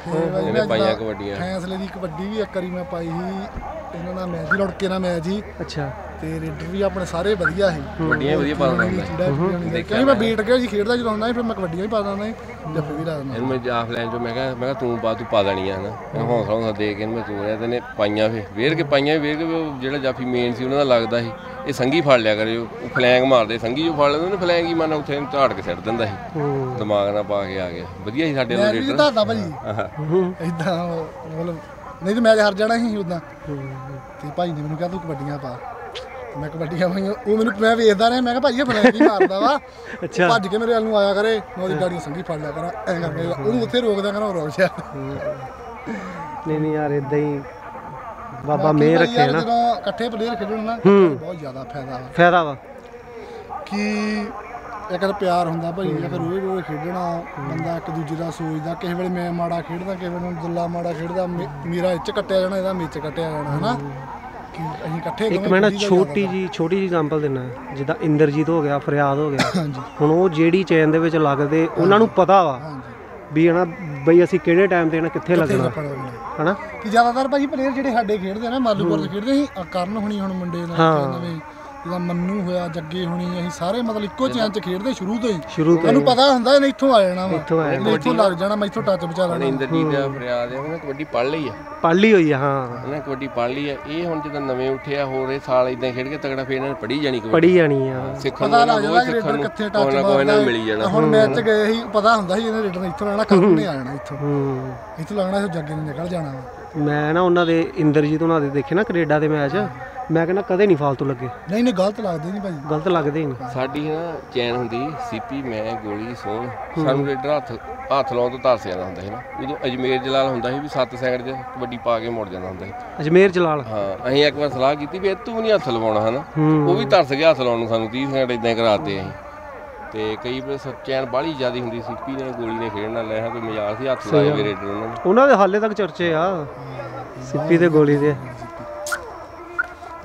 ਇਹਨੇ ਪਾਈਆਂ ਕਬੱਡੀਆਂ। ਫੈਸਲੇ ਦੀ ਕਬੱਡੀ ਵੀ ਇੱਕ ਵਾਰੀ ਮੈਂ ਪਾਈ ਸੀ। ਇਹਨਾਂ ਨਾਲ ਮੈਚ ਹੀ ਲੜਕੇ ਨਾਲ ਮੈਚ ਹੀ ਅੱਛਾ। ਤੇ ਰੇਡਰ ਵੀ ਆਪਣੇ ਸਾਰੇ ਵਧੀਆ ਸੀ। ਕਬੱਡੀਆਂ ਵੀ ਵਧੀਆ ਪਾ ਦਿੰਦਾ ਹੁੰਦਾ ਕਿਉਂਕਿ ਮੈਂ ਬੀਟ ਕੇ ਜੀ ਖੇਡਦਾ ਜਦੋਂ ਹੁੰਦਾ ਫਿਰ ਮੈਂ ਕਬੱਡੀਆਂ ਵੀ ਪਾ ਦਿੰਦਾ ਜੱਫੇ ਵੀ ਲਾ ਦਿੰਦਾ ਇਹਨੂੰ ਮੈਂ ਆਫਲਾਈਨ ਚੋਂ ਮੈਂ ਕਿਹਾ ਮੈਂ ਕਿਹਾ ਤੂੰ ਬਾ ਤੂੰ ਪਾ ਦੇਣੀ ਆ ਹਨਾ। ਮੈਂ ਹੌਸਲਾ ਹੌਸਲਾ ਦੇ ਕੇ ਮੈਂ ਤੋਰਿਆ ਤੇ ਨੇ ਪਾਈਆਂ ਫੇ ਵੇਰ ਕੇ ਪਾਈਆਂ ਵੇਰ ਕੇ ਵੀ ਉਹ ਜਿਹੜਾ ਜਾਫੀ ਮੇਨ ਸੀ ਉਹਨਾਂ ਦਾ ਲੱਗਦਾ ਸੀ। ਇਹ ਸੰਗੀ ਫੜ ਲਿਆ ਕਰੇ ਉਹ ਫਲੈਂਗ ਮਾਰਦੇ। ਸੰਗੀ ਜੋ ਫੜ ਲੈਂਦੇ ਉਹਨੇ ਫਲੈਂਗ ਹੀ ਮਨ ਉੱਥੇ ਨੂੰ ਝਾੜ ਕੇ ਸਿੱਟ ਦਿੰਦਾ ਸੀ। ਹੂੰ। ਦਿਮਾਗ ਨਾਲ ਪਾ ਕੇ ਆ ਗਿਆ। ਵਧੀਆ ਸੀ ਸਾਡੇ ਮੈਂ ਨਾਲ ਵੀ ਰੇਡਰ। ਧਾਦਾ ਭਾਜੀ। ਇਦਾਂ ਮਤਲਬ ਨਹੀਂ ਤੇ ਮੈਚ ਹਾਰ ਜਾਣਾ ਸੀ ਉਦਾਂ ਤੇ ਭਾਈ ਨੇ ਮੈਨੂੰ ਕਿਹਾ ਤੂੰ ਕਬੱਡੀਆਂ ਪਾ। ਮੈਂ ਕਬੱਡੀਆਂ ਪਾਈਆਂ। ਉਹ ਮੈਨੂੰ ਮੈਂ ਵੇਖਦਾ ਰਿਹਾ ਮੈਂ ਕਿਹਾ ਭਾਈ ਇਹ ਫਲੈਂਕ ਹੀ ਮਾਰਦਾ ਵਾ? (laughs) ਅੱਛਾ। ਭੱਜ ਕੇ ਮੇਰੇ ਵੱਲ ਨੂੰ ਆਇਆ ਕਰੇ ਮੈਂ ਉਹਦੀ ਗਾੜੀ ਸੰਗੀ ਫੜ ਲਿਆ ਕਰਾਂ ਐਂ ਕਰਕੇ ਉਹਨੂੰ ਉੱਥੇ ਰੋਕਦਾ ਕਰਾਂ ਰੁਕ ਜਾ। ਨਹੀਂ ਨਹੀਂ ਯਾਰ ਇਦਾਂ ਹੀ ਬਾਬਾ ਭਾਈ ਰੱਖੇ ਨਾ। ਜਦੋਂ ਇਕੱਠੇ ਪਲੇਅਰ ਖੇਡਣ ਨਾ। ਬਹੁਤ ਜ਼ਿਆਦਾ ਫਾਇਦਾ ਵਾ। ਫਾਇਦਾ ਵਾ। ਕਿ ਇੱਕ ਤਾਂ ਪਿਆਰ ਹੁੰਦਾ ਭਾਈ ਇੱਕ ਰੋਜ਼ ਰੋਜ਼ ਖੇਡਣਾ ਬੰਦਾ ਇੱਕ ਦੂਜੇ ਦਾ ਸੋਚਦਾ ਕਿਸੇ ਵੇਲੇ ਮੈਂ ਮਾੜਾ ਖੇਡਦਾ ਕਿਸੇ ਵੇਲੇ ਦੁੱਲਾ ਮਾੜਾ ਖੇਡਦਾ ਮੇ- ਮੇਰਾ ਇੱਚ ਕੱਟਿਆ ਜਾਣਾ ਇਹਦਾ ਮੇਚ ਕੱਟਿਆ ਜਾਣਾ ਹਨਾ? ਕਿ ਅਸੀਂ ਇਕੱਠੇ ਇੱਕ ਦੋਵੇਂ ਮੈਂ ਨਾ ਖੇਡੀ ਦਾ ਛੋਟੀ। ਜੀ ਛੋਟੀ ਜੀ ਐਗਜ਼ਾਮਪਲ ਦਿੰਨਾ ਜਿੱਦਾਂ ਇੰਦਰਜੀਤ ਹੋ ਗਿਆ ਫਰਿਆਦ ਹੋ ਗਿਆ। ਹਾਂਜੀ। ਹੁਣ ਉਹ ਜਿਹੜੀ ਚੇਨ ਦੇ ਵਿੱਚ ਲੱਗਦੇ ਉਹਨਾਂ ਨੂੰ ਪਤਾ ਵਾ ਹਾਂਜੀ। ਵੀ ਹਨਾ ਬਈ ਅਸੀਂ ਕਿਹੜੇ ਟਾਈਮ ਤੇ ਨਾ ਕਿੱਥੇ ਲੱਗਣਾ ਹਨਾ? ਕਿ ਜ਼ਿਆਦਾਤਰ ਭਾਜੀ ਪਲੇਅਰ ਜਿਹੜੇ ਸਾਡੇ ਖੇਡਦੇ ਆ ਨਾ ਮਾਲੂਪੁਰ ਦੇ ਖੇਡਦੇ ਸੀ ਆਹ ਕਰਨ ਹੁਣੀ ਹੁਣ ਮੁੰਡੇ ਨਾਲ ਹਾਂ। ਤੇ ਨਵੇਂ ਜਿਹਦਾ ਮੰਨੂ ਹੋਇਆ ਜੱਗੇ ਹੁਣੀ ਅਸੀਂ ਸਾਰੇ ਮਤਲਬ ਇੱਕੋ ਚੈਨ ਚ ਖੇਡਦੇ ਸ਼ੁਰੂ ਤੋਂ ਹੀ। ਸ਼ੁਰੂ ਤੋਂ ਪਤਾ ਹੁੰਦਾ ਇਹਨੇ ਇੱਥੋਂ ਆ ਜਾਣਾ ਵਾ। ਇੱਥੋਂ ਆ ਇਹਨੇ ਇੱਥੋਂ ਲੱਗ ਜਾਣਾ ਮੈਂ ਇੱਥੋਂ ਟੱਚ ਬਚਾ ਲੈਣਾ। ਇੰਦਰਜੀਤ ਦਾ ਫਰਿਆਦ ਹੈ ਉਹਨੇ ਕਬੱਡੀ ਪੜ੍ਹ ਲਈ ਆ। ਪੜ੍ਹ ਲਈ ਹੋਈ ਆ ਹਾਂ। ਉਹਨੇ ਕਬੱਡੀ ਪੜ੍ਹ ਲਈ ਆ। ਇਹ ਹੁਣ ਜਦੋਂ ਨਵੇਂ ਉੱਠਿਆ ਹੋਰ ਇਹ ਸਾਲ ਇਦਾਂ ਖੇਡ ਕੇ ਤਗੜਾ ਫੇਰ ਇਹਨਾਂ ਨੇ ਪੜ੍ਹੀ ਜਾਣੀ ਕਬੱਡੀ। ਪੜ੍ਹੀ ਜਾਣੀ ਆ। ਸਿੱਖਣ ਪਤਾ ਨੂੰ ਜਾਂਦਾ ਕਿ ਸਿੱਖਣ ਰੇਡਰ ਨੂੰ ਕਿੱਥੇ ਕੋਈ ਟੱਚ ਨਾ ਕੋਈ ਨਾ ਮਾਰਦਾ ਮਿਲੀ ਜਾਣਾ। ਹੁਣ ਮੈਚ ਚ ਗਏ ਸੀ ਪਤਾ ਹੁੰਦਾ ਸੀ ਇਹਨੇ ਰੇਡਰ ਇੱਥੋਂ ਲੈਣਾ ਕਰਨ ਨੇ ਆ ਜਾਣਾ ਇੱਥੋਂ। ਹੂੰ। ਇੱਥੋਂ ਲੱਗਣਾ ਸੀ ਜੱਗੇ ਨੇ ਨਿਕਲ ਜਾਣਾ। ਮੈਂ ਨਾ ਉਹਨਾਂ ਦੇ ਇੰਦਰਜੀਤ ਉਹਨਾਂ ਦੇ ਦੇਖੇ ਨਾ ਕੈਨੇਡਾ ਦੇ ਮੈਚ ਮੈਂ ਕਹਿੰਦਾ ਕਦੇ ਨਹੀਂ ਫਾਲਤੂ ਲੱਗੇ। ਨਹੀਂ ਨਹੀਂ ਗਲਤ ਲੱਗਦੇ ਨਹੀਂ ਭਾਜੀ। ਗਲਤ ਲੱਗਦੇ ਨਹੀਂ। ਸਾਡੀ ਨਾ ਚੈਨ ਹੁੰਦੀ ਸੀਪੀ ਮੈਂ ਗੋਲੀ ਸੋਹਣ ਸਾਨੂੰ ਰੇਡਰ ਹੱਥ ਹੱਥ ਲਾਉਣ ਤੋਂ ਤਰਸ ਜਾਂਦਾ ਹੁੰਦਾ ਸੀ ਨਾ। ਉਦੋਂ ਅਜਮੇਰ ਜਲਾਲ ਹੁੰਦਾ ਸੀ ਵੀ 7 ਸੈਕਿੰਡ 'ਚ ਕਬੱਡੀ ਪਾ ਕੇ ਮੁੜ ਜਾਂਦਾ ਹੁੰਦਾ ਸੀ। ਅਜਮੇਰ ਜਲਾਲ। ਹਾਂ ਅਸੀਂ ਇੱਕ ਵਾਰ ਸਲਾਹ ਕੀਤੀ ਵੀ ਇਹ ਤੂੰ ਨਹੀਂ ਹੱਥ ਲਵਾਉਣਾ ਹਨਾ? ਉਹ ਵੀ ਤਰਸ ਗਿਆ ਹੱਥ ਲਾਉਣ ਨੂੰ ਸਾਨੂੰ 30 ਸੈਕਿੰਡ ਇਦਾਂ ਕਰਾਤੇ ਅਸੀਂ। ਤੇ ਕਈ ਵਾਰ ਸ- ਚੈਨ ਬਾਹਲੀ ਜ਼ਿਆਦੀ ਹੁੰਦੀ ਸੀਪੀ ਨੇ ਗੋਲੀ ਨੇ ਖੇਡਣਾ ਲੈ ਹਾਂ ਕੋਈ ਮਜ਼ਾਕ ਸੀ ਹੱਥ ਲਾਏ ਵੀ ਰੇਡਰ ਉਹਨਾਂ ਨੇ? ਉਹਨਾਂ ਦੇ ਹਾਲੇ ਤੱਕ ਚਰਚੇ ਆ ਸਿੱਪੀ ਤੇ ਗੋਲੀ ਦੇ।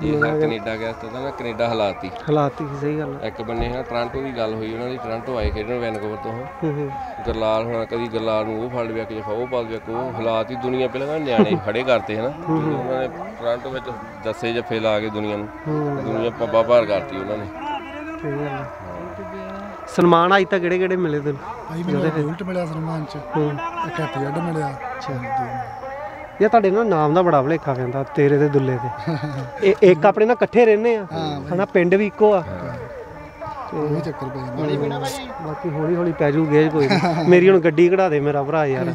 ਸਰ ਕੈਨੇਡਾ ਗਿਆ ਤਾਂ ਨਾ ਕੈਨੇਡਾ ਹਲਾਤੀ। ਹਾਲਾਤ ਹੀ ਸਹੀ ਗੱਲ ਆ। ਇੱਕ ਬੰਨੇ ਹੈ ਟ੍ਰਾਂਟੋ ਦੀ ਗੱਲ ਹੋਈ ਉਹਨਾਂ ਦੀ ਟ੍ਰਾਂਟੋ ਆਏ ਖੇਡਣ ਵੈਨਕੂਵਰ ਤੋਂ। ਹੂੰ ਹੂੰ। ਗਰਲਾਲ ਹੁਣ ਕਦੀ ਗਰਲਾਲ ਨੂੰ ਉਹ ਫੜ ਲਿਆ ਕਿ ਉਹ ਪਾ ਲਿਆ ਉਹ ਹਾਲਾਤ ਹੀ ਦੁਨੀਆ ਪਹਿਲਾਂ ਤਾਂ ਨਿਆਣੇ (laughs) ਖੜੇ ਕਰਤੇ ਹਨਾ। ਉਹਨਾਂ ਨੇ ਟ੍ਰਾਂਟੋ ਵਿੱਚ ਦੱਸੇ ਜੱਫੇ ਲਾ ਕੇ ਦੁਨੀਆ ਨੂੰ। ਦੁਨੀਆ ਪੱਬਾ ਭਾਰ ਕਰਤੀ ਉਹਨਾਂ ਨੇ। ਸਹੀ ਗੱਲ ਆ। ਸਨਮਾਨ ਅੱਜ ਤੱਕ ਕਿਹੜੇ ਕਿਹੜੇ ਮਿਲੇ ਤੈਨੂੰ? ਭਾਈ ਮੈਨੂੰ ਗੋਲਟ ਮਿਲਿਆ ਸਨਮਾਨ ਚ। ਹੂੰ। ਇੱਕ ਜੱਡ ਮਿਲਿਆ। ਇਹ ਤੁਹਾਡੇ ਨਾਲ ਨਾਮ ਦਾ ਬੜਾ ਭਲੇਖਾ ਕਹਿੰਦਾ ਤੇਰੇ ਤੇ ਦੁੱਲੇ ਤੇ। ਇਹ ਇੱਕ ਆਪਣੇ ਨਾਲ ਇਕੱਠੇ ਰਹਿੰਦੇ ਆ। ਹਨਾ ਪਿੰਡ ਵੀ ਇੱਕੋ ਆ। ਉਹ ਚੱਕਰ ਪੈ ਜਾਂਦਾ। ਬਾਕੀ ਹੌਲੀ ਹੌਲੀ ਪੈ ਜੂ ਗੇਜ ਕੋਈ। ਮੇਰੀ ਹੁਣ ਗੱਡੀ ਕਢਾ ਦੇ ਮੇਰਾ ਭਰਾ ਯਾਰ।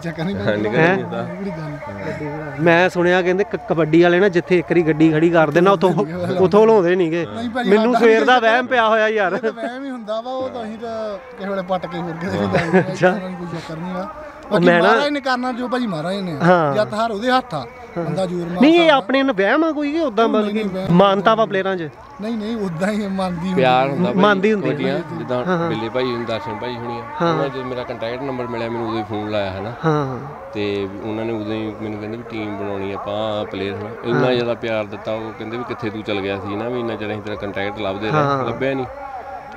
ਮੈਂ ਸੁਣਿਆ ਕਹਿੰਦੇ ਕਬੱਡੀ ਵਾਲੇ ਨਾ ਜਿੱਥੇ ਇੱਕ ਵਾਰੀ ਗੱਡੀ ਖੜੀ ਕਰ ਦੇਣਾ ਉਥੋਂ ਉਥੋਂ ਲਾਉਂਦੇ ਨਹੀਂਗੇ ਮੈਨੂੰ ਸਵੇਰ ਦਾ ਵਹਿਮ ਪਿਆ ਹੋਇਆ ਯਾਰ। ਵਹਿਮ ਹੀ ਹੁੰਦਾ ਵਾ ਉਹ ਤਾਂ ਅਸੀਂ ਤਾਂ ਕਿਸੇ ਵੇਲੇ ਪੱਟ ਕੇ ਹੋਰ ਕਿਸੇ ਦੀ ਗੱਲ ਅੱਛਾ ਕੋਈ ਚੱਕਰ ਨਹੀਂ ਆ ਬਾਕੀ ਮੈਂ ਨਾ- ਮਹਾਰਾਜ ਨੇ ਕਰਨਾ ਜੋ ਭਾਜੀ ਮਹਾਰਾਜ ਨੇ। ਹਾਂ। ਜਦ ਹਾਰ ਉਹਦੇ ਹੱਥ ਆ ਬੰਦਾ ਜ਼ੋਰ ਮਾਰ ਨਹੀਂ ਇਹ ਆਪਣੇ ਨੂੰ ਵਹਿਮ ਆ ਕੋਈ ਕਿ ਉਦਾਂ ਮਤਲਬ ਕਿ ਮਾਨਤਾ ਵਾ ਪਲੇਅਰਾਂ 'ਚ? ਨਹੀਂ ਨਹੀਂ ਉਦਾਂ ਹੀ ਮੰਨਦੀ ਹੁੰਦੀ ਪਿਆਰ ਹੁੰਦਾ ਭਾਈ ਮੰਨਦੀ ਹੁੰਦੀ ਕਬੱਡੀਆਂ, ਜਿੱਦਾਂ ਬਿੱਲੇ ਭਾਈ ਨੂੰ ਦਰਸ਼ਨ ਭਾਈ ਹੁਣੀ ਆ। ਉਹਨਾਂ ਜਦੋਂ ਮੇਰਾ ਕੰਟੈਕਟ ਨੰਬਰ ਮਿਲਿਆ ਮੈਨੂੰ ਉਦੋਂ ਹੀ ਫੋਨ ਲਾਇਆ ਹਨਾ। ਹਾਂ ਤੇ ਉਹਨਾਂ ਨੇ ਉਦੋਂ ਹੀ ਮੈਨੂੰ ਕਹਿੰਦੇ ਵੀ ਟੀਮ ਬਣਾਉਣੀ ਆ ਆਪਾਂ ਪਲੇਅਰ ਹਨਾ। ਇੰਨਾ ਜ਼ਿਆਦਾ ਪਿਆਰ ਦਿੱਤਾ ਉਹ ਕਹਿੰਦੇ ਵੀ ਕਿੱਥੇ ਤੂੰ ਚਲ ਗਿਆ ਸੀ ਨਾ ਵੀ ਇੰਨਾ ਚਿਰ ਅਸੀਂ ਤੇਰਾ ਕੰਟੈਕਟ ਲੱਭਦੇ ਰਹੇ ਲੱਭਿਆ ਨਹੀਂ।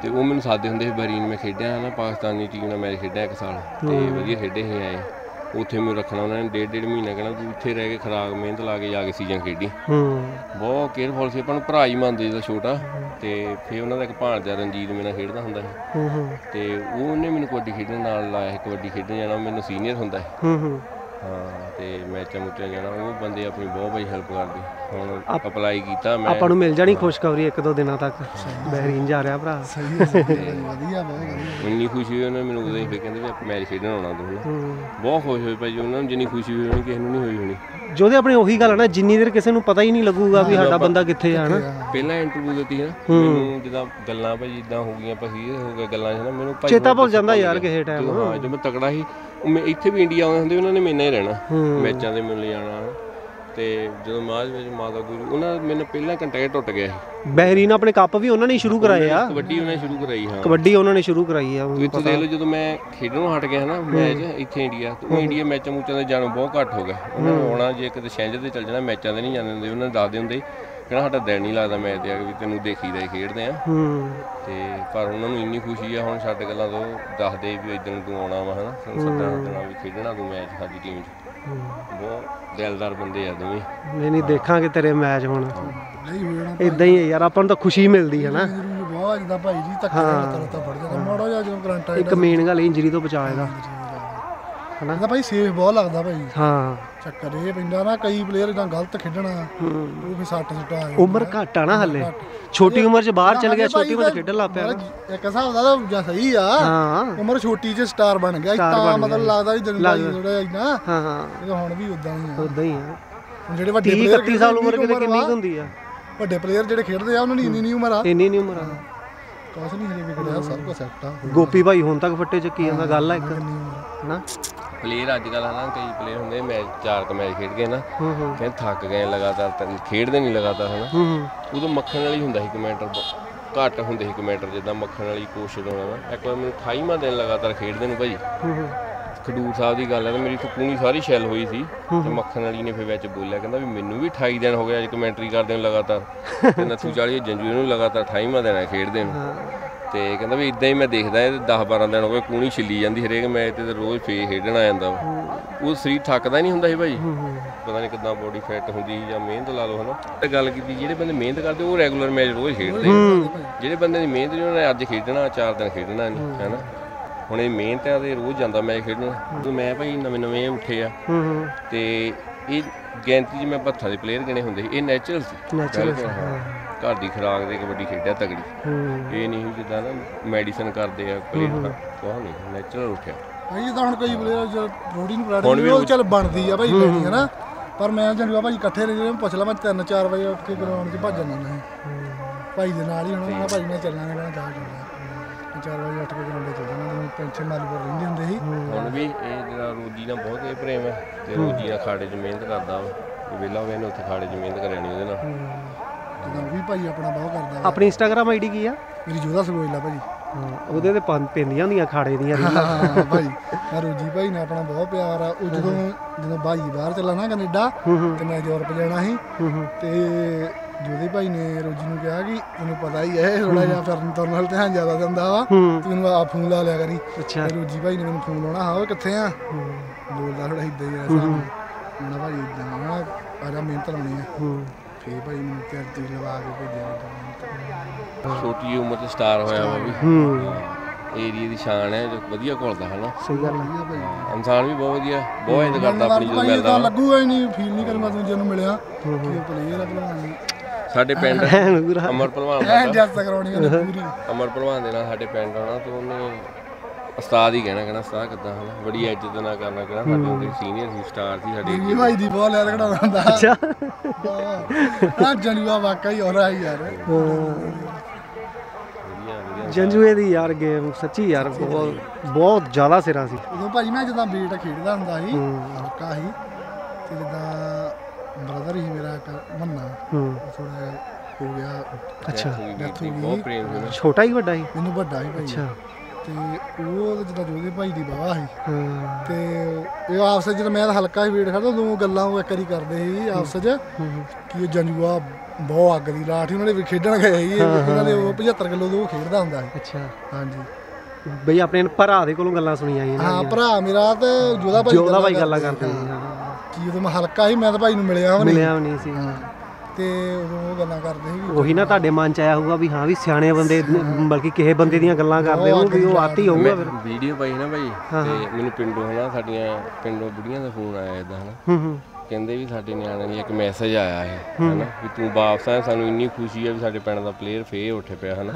ਤੇ ਉਹ ਮੈਨੂੰ ਸਾਦੇ ਹੁੰਦੇ ਸੀ ਬਰੀਨ ਮੈਂ ਖੇਡਿਆ ਹਨਾ ਪਾਕਿਸਤਾਨੀ ਟੀਮ ਨਾਲ ਮੈਚ ਖੇਡਿਆ ਇੱਕ ਸਾਲ। ਤੇ ਵਧੀਆ ਖੇਡੇ ਸੀ ਆਏ। ਉੱਥੇ ਮੈਨੂੰ ਰੱਖਣਾ ਉਹਨਾਂ ਨੇ ਡੇਢ ਡੇਢ ਮਹੀਨਾ ਕਹਿਣਾ ਤੂੰ ਇੱਥੇ ਰਹਿ ਕੇ ਖਰਾਕ ਮਿਹਨਤ ਲਾ ਕੇ ਜਾ ਕੇ ਸੀਜ਼ਨ ਖੇਡੀ। ਹੂੰ। ਬਹੁਤ ਕੇਅਰਫੁਲ ਸੀ ਆਪਾਂ ਨੂੰ ਭਰਾ ਹੀ ਮੰਨਦੇ ਜਦੋਂ ਛੋਟਾ। ਤੇ ਫਿਰ ਉਹਨਾਂ ਦਾ ਇੱਕ ਭਾਣਜਾ ਰਣਜੀਤ ਮੇਰੇ ਨਾਲ ਖੇਡਦਾ ਹੁੰਦਾ ਸੀ। ਹੂੰ ਹੂੰ। ਤੇ ਉਹ ਉਹਨੇ ਮੈਨੂੰ ਕਬੱਡੀ ਖੇਡਣ ਨਾਲ ਲਾਇਆ ਕਬੱਡੀ ਖੇਡਣ ਜਾਣਾ ਮੈਨੂੰ ਸੀਨੀਅਰ ਹੁੰਦਾ ਸੀ। ਹੂੰ ਹੂੰ। ਹਾਂ ਤੇ ਮੈਚਾਂ ਮੁੱਚਾਂ ਜਾਣਾ ਉਹ ਬੰਦੇ ਆਪਣੀ ਬਹੁਤ ਬਈ ਹੈਲਪ ਕਰਦੇ। ਹੁਣ ਅਪਲਾਈ ਕੀਤਾ ਮੈਂ। ਆਪਾਂ ਨੂੰ ਮਿਲ ਜਾਣੀ ਖੁਸ਼ਖਬਰੀ ਇੱਕ ਦੋ ਦਿਨਾਂ ਤੱਕ। ਬਹਿਰੀਨ ਜਾ ਰਿਹਾ ਭਰਾ। ਸਹੀ ਹੈ ਸਹੀ ਹੈ, ਵਧੀਆ ਬਹੁਤ ਵਧੀਆ। ਇੰਨੀ ਖੁਸ਼ੀ ਹੋਈ ਉਹਨਾਂ ਮੈਨੂੰ ਉਦੋਂ ਹੀ ਫਿਰ ਕਹਿੰਦੇ ਵੀ ਆਪਾਂ ਮੈਚ ਖੇਡਣ ਆਉਣਾ ਤੂੰ। ਹਨਾ। ਹੂੰ। ਬਹੁਤ ਖੁਸ਼ ਹੋਏ ਭਾਈ ਉਹਨਾਂ ਨੂੰ ਜਿੰਨੀ ਖੁਸ਼ੀ ਹੋਈ ਹੋਣੀ ਕਿਸੇ ਨੂੰ ਨਹੀਂ ਹੋਈ ਹੋਣੀ। ਜੋਦੇ ਆਪਣੀ ਉਹੀ ਗੱਲ ਆ ਨਾ ਜਿੰਨੀ ਦੇਰ ਕਿਸੇ ਨੂੰ ਪਤਾ ਹੀ ਨਹੀਂ ਲੱਗੂਗਾ ਵੀ ਸਾਡਾ ਬੰਦਾ ਕਿੱਥੇ ਆ ਹਨਾ? ਪਹਿਲਾਂ ਇੰਟਰਵਿਊ ਦਿੱਤੀ ਹੈ। ਨਾ ਮੈਨੂੰ ਜਿੱਦਾਂ ਗੱਲਾਂ ਭਾਈ ਇਦਾਂ ਹੋ ਗਈਆਂ ਆਪਾਂ ਸੀਰੀਅਸ ਹੋ ਗਏ ਗੱਲਾਂ 'ਚ ਨਾ ਮੈਨੂੰ ਭਾਈ ਚੇਤਾ ਭੁੱਲ ਜਾਂਦਾ ਯਾਰ। ਕਿਸੇ ਟਾਈਮ ਜਦੋਂ ਹਾਂ ਜਦੋਂ ਮੈਂ ਤਕੜਾ ਸੀ ਮੈਂ ਇੱਥੇ ਵੀ ਇੰਡੀਆ ਆਉਂਦੇ ਹੁੰਦੇ ਉਹਨਾਂ ਨੇ ਮੇਰੇ ਨਾਲ ਹੀ ਰਹਿਣਾ ਮੈਚਾਂ ਦੇ ਮਿਲ ਜਾਣਾ। ਤੇ ਜਦੋਂ ਮਾਝ ਵਿੱਚ ਮਾਤਾ ਗੁਰੂ ਉਹਨਾਂ ਦਾ ਮੈਨੂੰ ਪਹਿਲਾਂ ਕੰਟੈਕਟ ਟੁੱਟ ਗਿਆ ਸੀ। ਬਹਿਰੀਨ ਆਪਣੇ ਕੱਪ ਵੀ ਉਹਨਾਂ ਨੇ ਸ਼ੁਰੂ ਕਰਾਏ ਆ। ਕਬੱਡੀ ਉਹਨਾਂ ਨੇ ਸ਼ੁਰੂ ਕਰਾਈ ਹਾਂ। ਕਬੱਡੀ ਉਹਨਾਂ ਨੇ ਸ਼ੁਰੂ ਕਰਾਈ ਆ ਵਿੱਚ ਦੇਖ ਲਓ ਜਦੋਂ ਮੈਂ ਖੇਡਣੋਂ ਹਟ ਗਿਆ ਨਾ ਮੈਚ ਇੱਥੇ ਇੰਡੀਆ ਤੇ ਉਹ ਇੰਡੀਆ ਮੈਚਾਂ ਮੂਚਾਂ ਦੇ ਜਾਣੋਂ ਬਹੁਤ ਘੱਟ ਹੋ ਗਿਆ ਉਹਨਾਂ ਨੂੰ ਆਉਣਾ ਜੇ ਕਿਤੇ ਸ਼ੈਂਜ ਤੇ ਚੱਲ ਜਾਣਾ ਮੈਚਾਂ ਦੇ ਨਹੀਂ ਜਾਂਦੇ ਹੁੰਦੇ ਉਹਨਾਂ ਨੂੰ ਦੱਸਦੇ ਹੁੰਦੇ ਕਹਿੰਦਾ ਸਾਡਾ ਦਿਲ ਨਹੀਂ ਲੱਗਦਾ ਮੈਚ ਤੇ ਆ ਕੇ ਵੀ ਤੈਨੂੰ ਦੇਖੀਦਾ ਹੀ ਖੇਡਦੇ ਆ। ਹੂੰ। ਤੇ ਪਰ ਉਹਨਾਂ ਨੂੰ ਇੰਨੀ ਖੁਸ਼ੀ ਆ ਹੁਣ ਸਾਡੇ ਗੱਲਾਂ ਤੋਂ ਦੱਸਦੇ ਵੀ ਇਦਾਂ ਤੂੰ ਆਉਣਾ ਵਾ ਹਨਾ? ਸਾਨੂੰ ਸੱਦਣਾ ਸੱਦਣਾ ਵੀ ਖੇਡਣਾ ਤੂੰ ਮੈਚ ਸਾਡੀ ਟੀਮ 'ਚ। ਬਹੁਤ ਦਿਲਦਾਰ ਬੰਦੇ ਆ ਦੋਵੇਂ। ਨਹੀਂ ਨਹੀਂ ਦੇਖਾਂਗੇ ਤੇਰੇ ਮੈਚ ਹੁਣ। ਨਹੀਂ ਹੋ ਜਾਣਾ ਇਦਾਂ ਹੀ ਹੈ ਯਾਰ ਆਪਾਂ ਨੂੰ ਤਾਂ ਖੁਸ਼ੀ ਮਿਲਦੀ ਹੈ ਨਾ। ਬਹੁਤ ਜਿੱਦਾਂ ਭਾਈ ਜੀ ਧੱਕੇ ਨਾਲ ਤਰਤਾ ਫੜ ਜਾਂਦਾ। ਮਾੜਾ ਜਿਹਾ ਜਦੋਂ ਕਰੰਟ ਇੱਕ ਮੇਨ ਗੱਲ ਇੰਜਰੀ ਤੋਂ ਬਚਾ ਇਹਦਾ ਜਾਂਦਾ ਭਾਈ ਸੇਫ ਬਹੁਤ ਲੱਗਦਾ ਭਾਈ। ਹਾਂ। ਚੱਕਰ ਇਹ ਪੈਂਦਾ ਨਾ ਕਈ ਪਲੇਅਰ ਇਦਾਂ ਗਲਤ ਖੇਡਣਾ ਉਹ ਵੀ ਸੱਟ ਸੁੱਟ ਆ। ਉਮਰ ਘੱਟ ਆ ਨਾ ਹੱਲੇ। ਛੋਟੀ ਉਮਰ 'ਚ ਬਾਹਰ ਚਲ ਗਿਆ ਛੋਟੀ ਉਮਰ 'ਚ ਖੇਡਣ ਲੱਗ ਪਿਆ। ਇੱਕ ਹਿਸਾਬ ਦਾ ਤਾਂ ਜਾਂ ਸਹੀ ਆ ਹਾਂ। ਉਮਰ ਛੋਟੀ 'ਚ ਸਟਾਰ ਬਣ ਗਿਆ ਤਾਂ ਮਤਲਬ ਲੱਗਦਾ ਵੀ ਜਨਮ ਥੋੜਾ ਇੰਨਾ ਹਾਂ ਹਾਂ। ਇਹ ਹੁਣ ਵੀ ਉਦਾਂ ਹੀ ਆ। ਉਦਾਂ ਹੀ ਆ। ਜਿਹੜੇ ਵੱਡੇ 30 player 31 ਸਾਲ ਉਮਰ ਕਿਤੇ ਕਿੰਨੀ ਹੁੰਦੀ ਆ। ਵੱਡੇ ਪਲੇਅਰ ਜਿਹੜੇ ਖੇਡਦੇ ਆ ਉਹਨਾਂ ਦੀ ਇੰਨੀ ਨਹੀਂ ਉਮਰ ਆ? ਇੰਨੀ ਨਹੀਂ ਉਮਰ ਆ। ਕੁਛ ਨਹੀਂ ਹਜੇ ਵਿਗੜਿਆ ਸਭ ਕੁਝ ਸੈੱਟ ਆ। ਗੋਪੀ ਭਾਈ ਹੁਣ ਤੱਕ ਫੱਟੇ ਚੱਕੀ ਜਾਂਦਾ ਗੱਲ ਆ ਇੱਕ। ਹਨਾ? ਪਲੇਅਰ ਅੱਜ ਕੱਲ੍ਹ ਹਨਾ ਕਈ ਪਲੇਅਰ ਹੁੰਦੇ ਮੈਚ ਚਾਰ ਕ ਮੈਚ ਖੇਡ ਗਏ ਨਾ ਕਹਿੰਦੇ ਥੱਕ ਗਏ ਲਗਾਤਾਰ ਖੇਡਦੇ ਨਹੀਂ ਲਗਾਤਾਰ ਹਨਾ। ਉਦੋਂ ਮੱਖਣ ਵਾਲੀ ਹੁੰਦਾ ਸੀ ਕਮੈਂਟਰ ਘੱਟ ਹੁੰਦੇ ਸੀ ਕਮੈਂਟਰ ਜਿੱਦਾਂ ਮੱਖਣ ਵਾਲੀ ਕੋਸ਼ਿਸ਼ ਹੋਣਾ ਨਾ ਇੱਕ ਵਾਰ ਮੈਨੂੰ 28ਵਾਂ ਦਿਨ ਲਗਾਤਾਰ ਖੇਡਦੇ ਨੂੰ ਭਾਈ। ਖਡੂਰ ਸਾਹਿਬ ਦੀ ਗੱਲ ਹੈ ਤੇ ਮੇਰੀ ਫਕੂਣੀ ਸਾਰੀ ਸ਼ੈਲ ਹੋਈ ਸੀ ਤੇ ਮੱਖਣ ਵਾਲੀ ਨੇ ਫਿਰ ਵਿੱਚ ਬੋਲਿਆ ਕਹਿੰਦਾ ਵੀ ਮੈਨੂੰ ਵੀ 28 ਦਿਨ ਹੋ ਗਏ ਅੱਜ ਕਮੈਂਟਰੀ ਕਰਦੇ ਨੂੰ ਲਗਾਤਾਰ। ਤੇ (laughs) ਨੱਥੂ ਚਾਲੀ ਜੰਜੂ ਨੂੰ ਲਗਾਤਾਰ 28ਵਾਂ ਦਿਨ ਹੈ ਖੇਡਦੇ ਨੂੰ। ਤੇ ਕਹਿੰਦਾ ਵੀ ਇਦਾਂ ਹੀ ਮੈਂ ਦੇਖਦਾ ਇਹ 10 12 ਦਿਨ ਹੋ ਗਏ ਕੂਣੀ ਛਿੱਲੀ ਜਾਂਦੀ ਹਰੇਕ ਮੈਚ ਤੇ ਰੋਜ਼ ਫੇ ਖੇਡਣ ਆ ਜਾਂਦਾ। ਉਹ ਸਰੀਰ ਥੱਕਦਾ ਨਹੀਂ ਹੁੰਦਾ ਸੀ ਭਾਈ। ਪਤਾ ਨਹੀਂ ਕਿਦਾਂ ਬੋਡੀ ਫਿੱਟ ਹੁੰਦੀ ਜਾਂ ਮਿਹਨਤ ਲਾ ਲਓ ਹਨਾ। ਤੇ ਗੱਲ ਕੀਤੀ ਜਿਹੜੇ ਬੰਦੇ ਮਿਹਨਤ ਕਰਦੇ ਉਹ ਰੈਗੂਲਰ ਮੈਚ ਰੋਜ਼ ਖੇਡਦੇ। ਜਿਹੜੇ ਬੰਦੇ ਦੀ ਮਿਹਨਤ ਨਹੀਂ ਉਹਨਾਂ ਅੱਜ ਖੇਡਣਾ ਚਾਰ ਦਿਨ ਖੇਡਣਾ ਨਹੀਂ ਹੈਨਾ। ਹੁਣ ਇਹ ਮਿਹਨਤ ਆ ਤੇ ਰੋਜ਼ ਜਾਂਦਾ ਮੈਚ ਖੇਡਣ। ਮੈਂ ਭਾਈ ਨਵੇਂ ਨਵੇਂ ਉੱਠੇ ਆ। ਤੇ ਇਹ 'ਚ ਮੈਂ ਭੱਥਾ ਦੇ ਪਲੇਅਰ ਗਿਣੇ ਹੁੰਦੇ ਸੀ। ਇਹ ਨੈਚੁਰਲ ਸੀ। ਬਿਲਕੁਲ, ਹਾਂ। ਘਰ ਦੀ ਖੁਰਾਕ ਦੇ ਕਬੱਡੀ ਖੇਡਿਆ ਤਗੜੀ। ਇਹ ਨਹੀਂ ਜਿੱਦਾਂ ਨਾ ਮੈਡੀਸਨ ਕਰਦੇ ਆ ਪਲੇਅਰ ਕੋਹ ਨਹੀਂ ਨੈਚੁਰਲ ਉੱਠਿਆ। ਭਾਈ ਜਿੱਦਾਂ ਹੁਣ ਕਈ ਪਲੇਅਰ ਜਦ ਰੋਡੀ ਨੂੰ ਵੀ ਉਹ ਚੱਲ ਬਣਦੀ ਆ ਭਾਈ ਲੈਣੀ ਹੈ ਨਾ ਪਰ ਮੈਂ ਜੰਡੂਆ ਭਾਈ ਇਕੱਠੇ ਰਹੇ ਜਿਹੜੇ ਪੁੱਛ ਲਾ ਮੈਂ 3-4 ਵਜੇ ਉੱਠ ਕੇ ਗਰਾਊਂਡ 'ਚ ਭੱਜ ਜਾਂਦਾ ਨਹੀਂ ਭਾਈ ਦੇ ਨਾਲ ਹੀ ਹੁਣ ਮੈਂ ਭਾਈ ਮੈਂ ਚੱਲਾਂਗੇ ਨਾ ਜਾ ਚੱਲਾਂ 4 ਵਜੇ ਉੱਠ ਕੇ ਗਰਾਊਂਡ 'ਤੇ ਚੱਲ ਜਾਣਾ ਜਦੋਂ ਪੈਨਸ਼ਨ ਮਾਲੂਪੁਰ ਰਹਿੰਦੇ ਹੁੰਦੇ ਸੀ। ਹੁਣ ਵੀ ਇਹ ਜਿਹੜਾ ਰੋਜੀ ਨਾਲ ਬਹੁਤ ਇਹ ਪ੍ਰੇਮ ਹੈ ਤੇ ਰੋਜੀ ਨਾਲ ਖਾੜੇ 'ਚ ਮਿਹਨਤ ਕਰਦਾ ਵਾ ਵਿਹਲਾ ਹੋਵੇ ਨੇ ਉੱਥੇ ਖਾੜੇ 'ਚ ਮਿਹਨਤ ਕਰਿਆ ਨਹੀਂ ਉਹਦੇ ਨਾਲ। ਜਦੋਂ ਉਹ ਵੀ ਭਾਈ ਆਪਣਾ ਬਹੁਤ ਕਰਦਾ ਵਾ। ਆਪਣੀ ਇੰਸਟਾਗ੍ਰam ਆਈਡੀ ਕੀ ਆ? ਮੇਰੀ ਜੋਦਾ ਸਗੋਇਲਾ ਭਾਈ। ਹਾਂ, ਉਹਦੇ ਤੇ ਪੰਨ ਪੈਂਦੀਆਂ ਹੁੰਦੀਆਂ ਖਾੜੇ ਦੀਆਂ ਰੀਲਾਂ ਹਾਂ ਭਾਈ। ਮੈਂ ਰੋਜੀ ਭਾਈ ਨਾਲ ਆਪਣਾ ਬਹੁਤ ਪਿਆਰ ਆ। ਉਹ ਜਦੋਂ ਜਦੋਂ ਭਾਈ ਬਾਹਰ ਚੱਲਾ ਨਾ ਕੈਨੇਡਾ ਤੇ ਮੈਂ ਯੂਰਪ ਜਾਣਾ ਸੀ। ਤੇ ਜੋਦੇ ਭਾਈ ਨੇ ਰੋਜੀ ਨੂੰ ਕਿਹਾ ਕਿ ਤੈਨੂੰ ਪਤਾ ਹੀ ਹੈ ਥੋੜਾ ਜਿਹਾ ਫਿਰਨ ਤੁਰਨ ਵੱਲ ਧਿਆਨ ਜ਼ਿਆਦਾ ਦਿੰਦਾ ਵਾ। ਤੂੰ ਮੈਨੂੰ ਆ ਫੋਨ ਲਾ ਲਿਆ ਕਰੀ। ਅੱਛਾ। ਤੇ ਰੋਜੀ ਭਾਈ ਨੇ ਮੈਨੂੰ ਫੋਨ ਲਾਉਣਾ ਹਾਂ ਉਹ ਕਿੱਥੇ ਆ? ਬੋਲਦਾ ਥੋੜਾ ਇਦਾਂ ਹੀ ਆ ਸਾਹਮਣੇ। ਮੈਂ ਭਾਈ ਇਦਾਂ ਆ ਆ ਜਾ ਮਿਹਨਤ ਲਾਉਣੀ ਆ। ਹੂੰ। ਫੇਰ ਭਾਈ ਮੈਨੂੰ ਤੀ ਲਵਾ ਕੇ ਭੇਜਿਆ ਛੋਟੀ ਉਮਰ 'ਚ ਸਟਾਰ ਹੋਇਆ ਵਾ ਵੀ। ਹੂੰ। ਏਰੀਆ ਦੀ ਸ਼ਾਨ ਹੈ ਜੋ ਵਧੀਆ ਘੁਲਦਾ ਹਨਾ। ਸਹੀ ਗੱਲ। ਵਧੀਆ ਭਾਈ ਇਨਸਾਨ ਵੀ ਬਹੁਤ ਵਧੀਆ ਬਹੁਤ ਇੰਜ ਕਰਦਾ ਆਪਣੀ ਜਦੋਂ ਮਿਲਦਾ। ਲੱਗੂਗਾ ਹੀ ਨਹੀਂ ਫੀਲ ਨਹੀਂ ਕਰੂੰਗਾ ਤੂੰ ਜਿਹਨੂੰ ਮਿਲਿਆ। ਕਿ ਪਲੇਅਰ ਆ ਭਲਵਾਨ ਸਾਡੇ ਪਿੰਡ ਅਮਰ ਭਲਵਾਨ ਦਾ। ਜੱਜ ਕਰਾਉਣੀ ਪੂਰੀ। ਅਮਰ ਭਲਵਾਨ ਦੇ ਨਾਲ ਸਾਡੇ ਪਿੰਡ ਆਉਣਾ ਤੇ ਉਹਨੇ ਉਸਤਾਦ ਹੀ ਕਹਿਣਾ ਕਹਿਣਾ ਉਸਤਾਦ ਕਿੱਦਾਂ ਹਨਾ? ਬੜੀ ਇੱਜ਼ਤ ਨਾਲ ਕਰਨਾ ਕਹਿਣਾ ਸਾਡੇ ਹੁੰਦੇ ਸੀਨੀਅਰ ਸੀ ਸਟਾਰ ਸੀ ਸਾਡੇ ਇਹ ਭਾਈ ਦੀ ਬਹੁਤ ਲੈ ਕਢਾਉਂਦਾ ਹੁੰਦਾ। ਅੱਛਾ। ਆ ਜਨੂਆ ਵਾਕਈ ਹੋ ਰਿਹਾ ਯਾਰ। ਜੰਜੂਏ ਦੀ ਯਾਰ ਗੇਮ ਸੱਚੀ ਯਾਰ ਬਹੁਤ ਬਹੁਤ ਜ਼ਿਆਦਾ ਸਿਰਾ ਸੀ। ਉਦੋਂ ਭਾਈ ਮੈਂ ਜਦੋਂ ਬੀਟ ਖੇਡਦਾ ਹੁੰਦਾ ਸੀ ਹਲਕਾ ਸੀ ਤੇ ਜਿੱਦਾਂ ਬ੍ਰਦਰ ਹੀ ਮੇਰਾ ਇੱਕ ਮੰਨਾ ਹੂੰ। ਥੋੜਾ ਹੋ ਗਿਆ ਅੱਛਾ। ਹੋ ਬਹੁਤ ਪ੍ਰੇਮ ਉਹਦਾ। ਛੋਟਾ ਹੀ ਵੱਡਾ ਸੀ? ਮੈਨੂੰ ਵੱਡਾ ਸੀ ਭਾਈ। ਅੱਛਾ। ਤੇ ਉਹ ਜਿੱਦਾਂ ਜੋਦੇ ਭਾਈ ਦੀ ਬਾਵਾ ਸੀ। ਹਾਂ। ਤੇ ਇਹ ਆਪਸ ਵਿੱਚ ਜਦੋਂ ਮੈਂ ਹਲਕਾ ਹੀ ਵੇਟ ਕਰਦਾ ਉਦੋਂ ਗੱਲਾਂ ਉਹ ਇੱਕ ਵਾਰੀ ਕਰਦੇ ਸੀ ਆਪਸ ਵਿੱਚ ਕਿ ਇਹ ਜਨੂਆ ਬਹੁਤ ਅੱਗ ਦੀ ਲਾਠ ਉਹਨਾਂ ਨੇ ਵੀ ਖੇਡਣ ਗਏ ਸੀ ਇਹਨਾਂ ਦੇ ਉਹ 75 ਕਿਲੋ ਦਾ ਉਹ ਖੇਡਦਾ ਹੁੰਦਾ ਸੀ। ਅੱਛਾ। ਹਾਂਜੀ। ਬਈ ਆਪਣੇ ਭਰਾ ਦੇ ਕੋਲੋਂ ਗੱਲਾਂ ਸੁਣੀਆਂ ਸੀ ਹਾਂ ਭਰਾ ਮੇਰਾ ਤੇ ਜੋਦਾ ਭਾਈ ਜੋਦਾ ਭਾਈ ਗੱਲਾਂ ਕਰਦੇ ਸੀ ਕਿ ਉਦੋਂ ਮੈਂ ਹਲਕਾ ਹੀ ਮੈਂ ਤਾਂ ਭਾਈ ਨੂੰ ਮਿਲਿਆ ਵੀ ਨਹੀਂ। ਮਿਲਿਆ ਵੀ ਨਹੀਂ ਸੀ। ਹਾਂ। ਤੇ ਉਦੋਂ ਉਹ ਗੱਲਾਂ ਕਰਦੇ ਸੀ ਵੀ ਉਹੀ ਨਾ ਤੁਹਾਡੇ ਮਨ ਚ ਆਇਆ ਹੋਊਗਾ ਵੀ ਹਾਂ ਵੀ ਸਿਆਣੇ ਬੰਦੇ ਬਲਕਿ ਕਿਸੇ ਬੰਦੇ ਦੀਆਂ ਗੱਲਾਂ ਕਰਦੇ ਹੋ ਵੀ ਉਹ ਆਤੀ ਹੋਊਗਾ ਫਿਰ। ਵੀਡੀਓ ਪਾਈ ਨਾ ਭਾਈ ਤੇ ਮੈਨੂੰ ਪਿੰਡੋਂ ਹਨਾ ਸਾਡੀਆਂ ਪਿੰਡੋਂ ਬੁੜੀਆਂ ਦਾ ਫੋਨ ਆਇਆ ਇਦਾਂ ਹਨਾ। ਹੂੰ ਹੂੰ। ਕਹਿੰਦੇ ਵੀ ਸਾਡੇ ਨਿਆਣਿਆਂ ਲਈ ਇੱਕ ਮੈਸੇਜ ਆਇਆ ਹੈ। ਹਨਾ ਵੀ ਤੂੰ ਵਾਪਸ ਆਇਆ ਸਾਨੂੰ ਇੰਨੀ ਖੁਸ਼ੀ ਹੈ ਵੀ ਸਾਡੇ ਪਿੰਡ ਦਾ ਪਲੇਅਰ ਫੇਰ ਉੱਠ ਪਿਆ ਹਨਾ।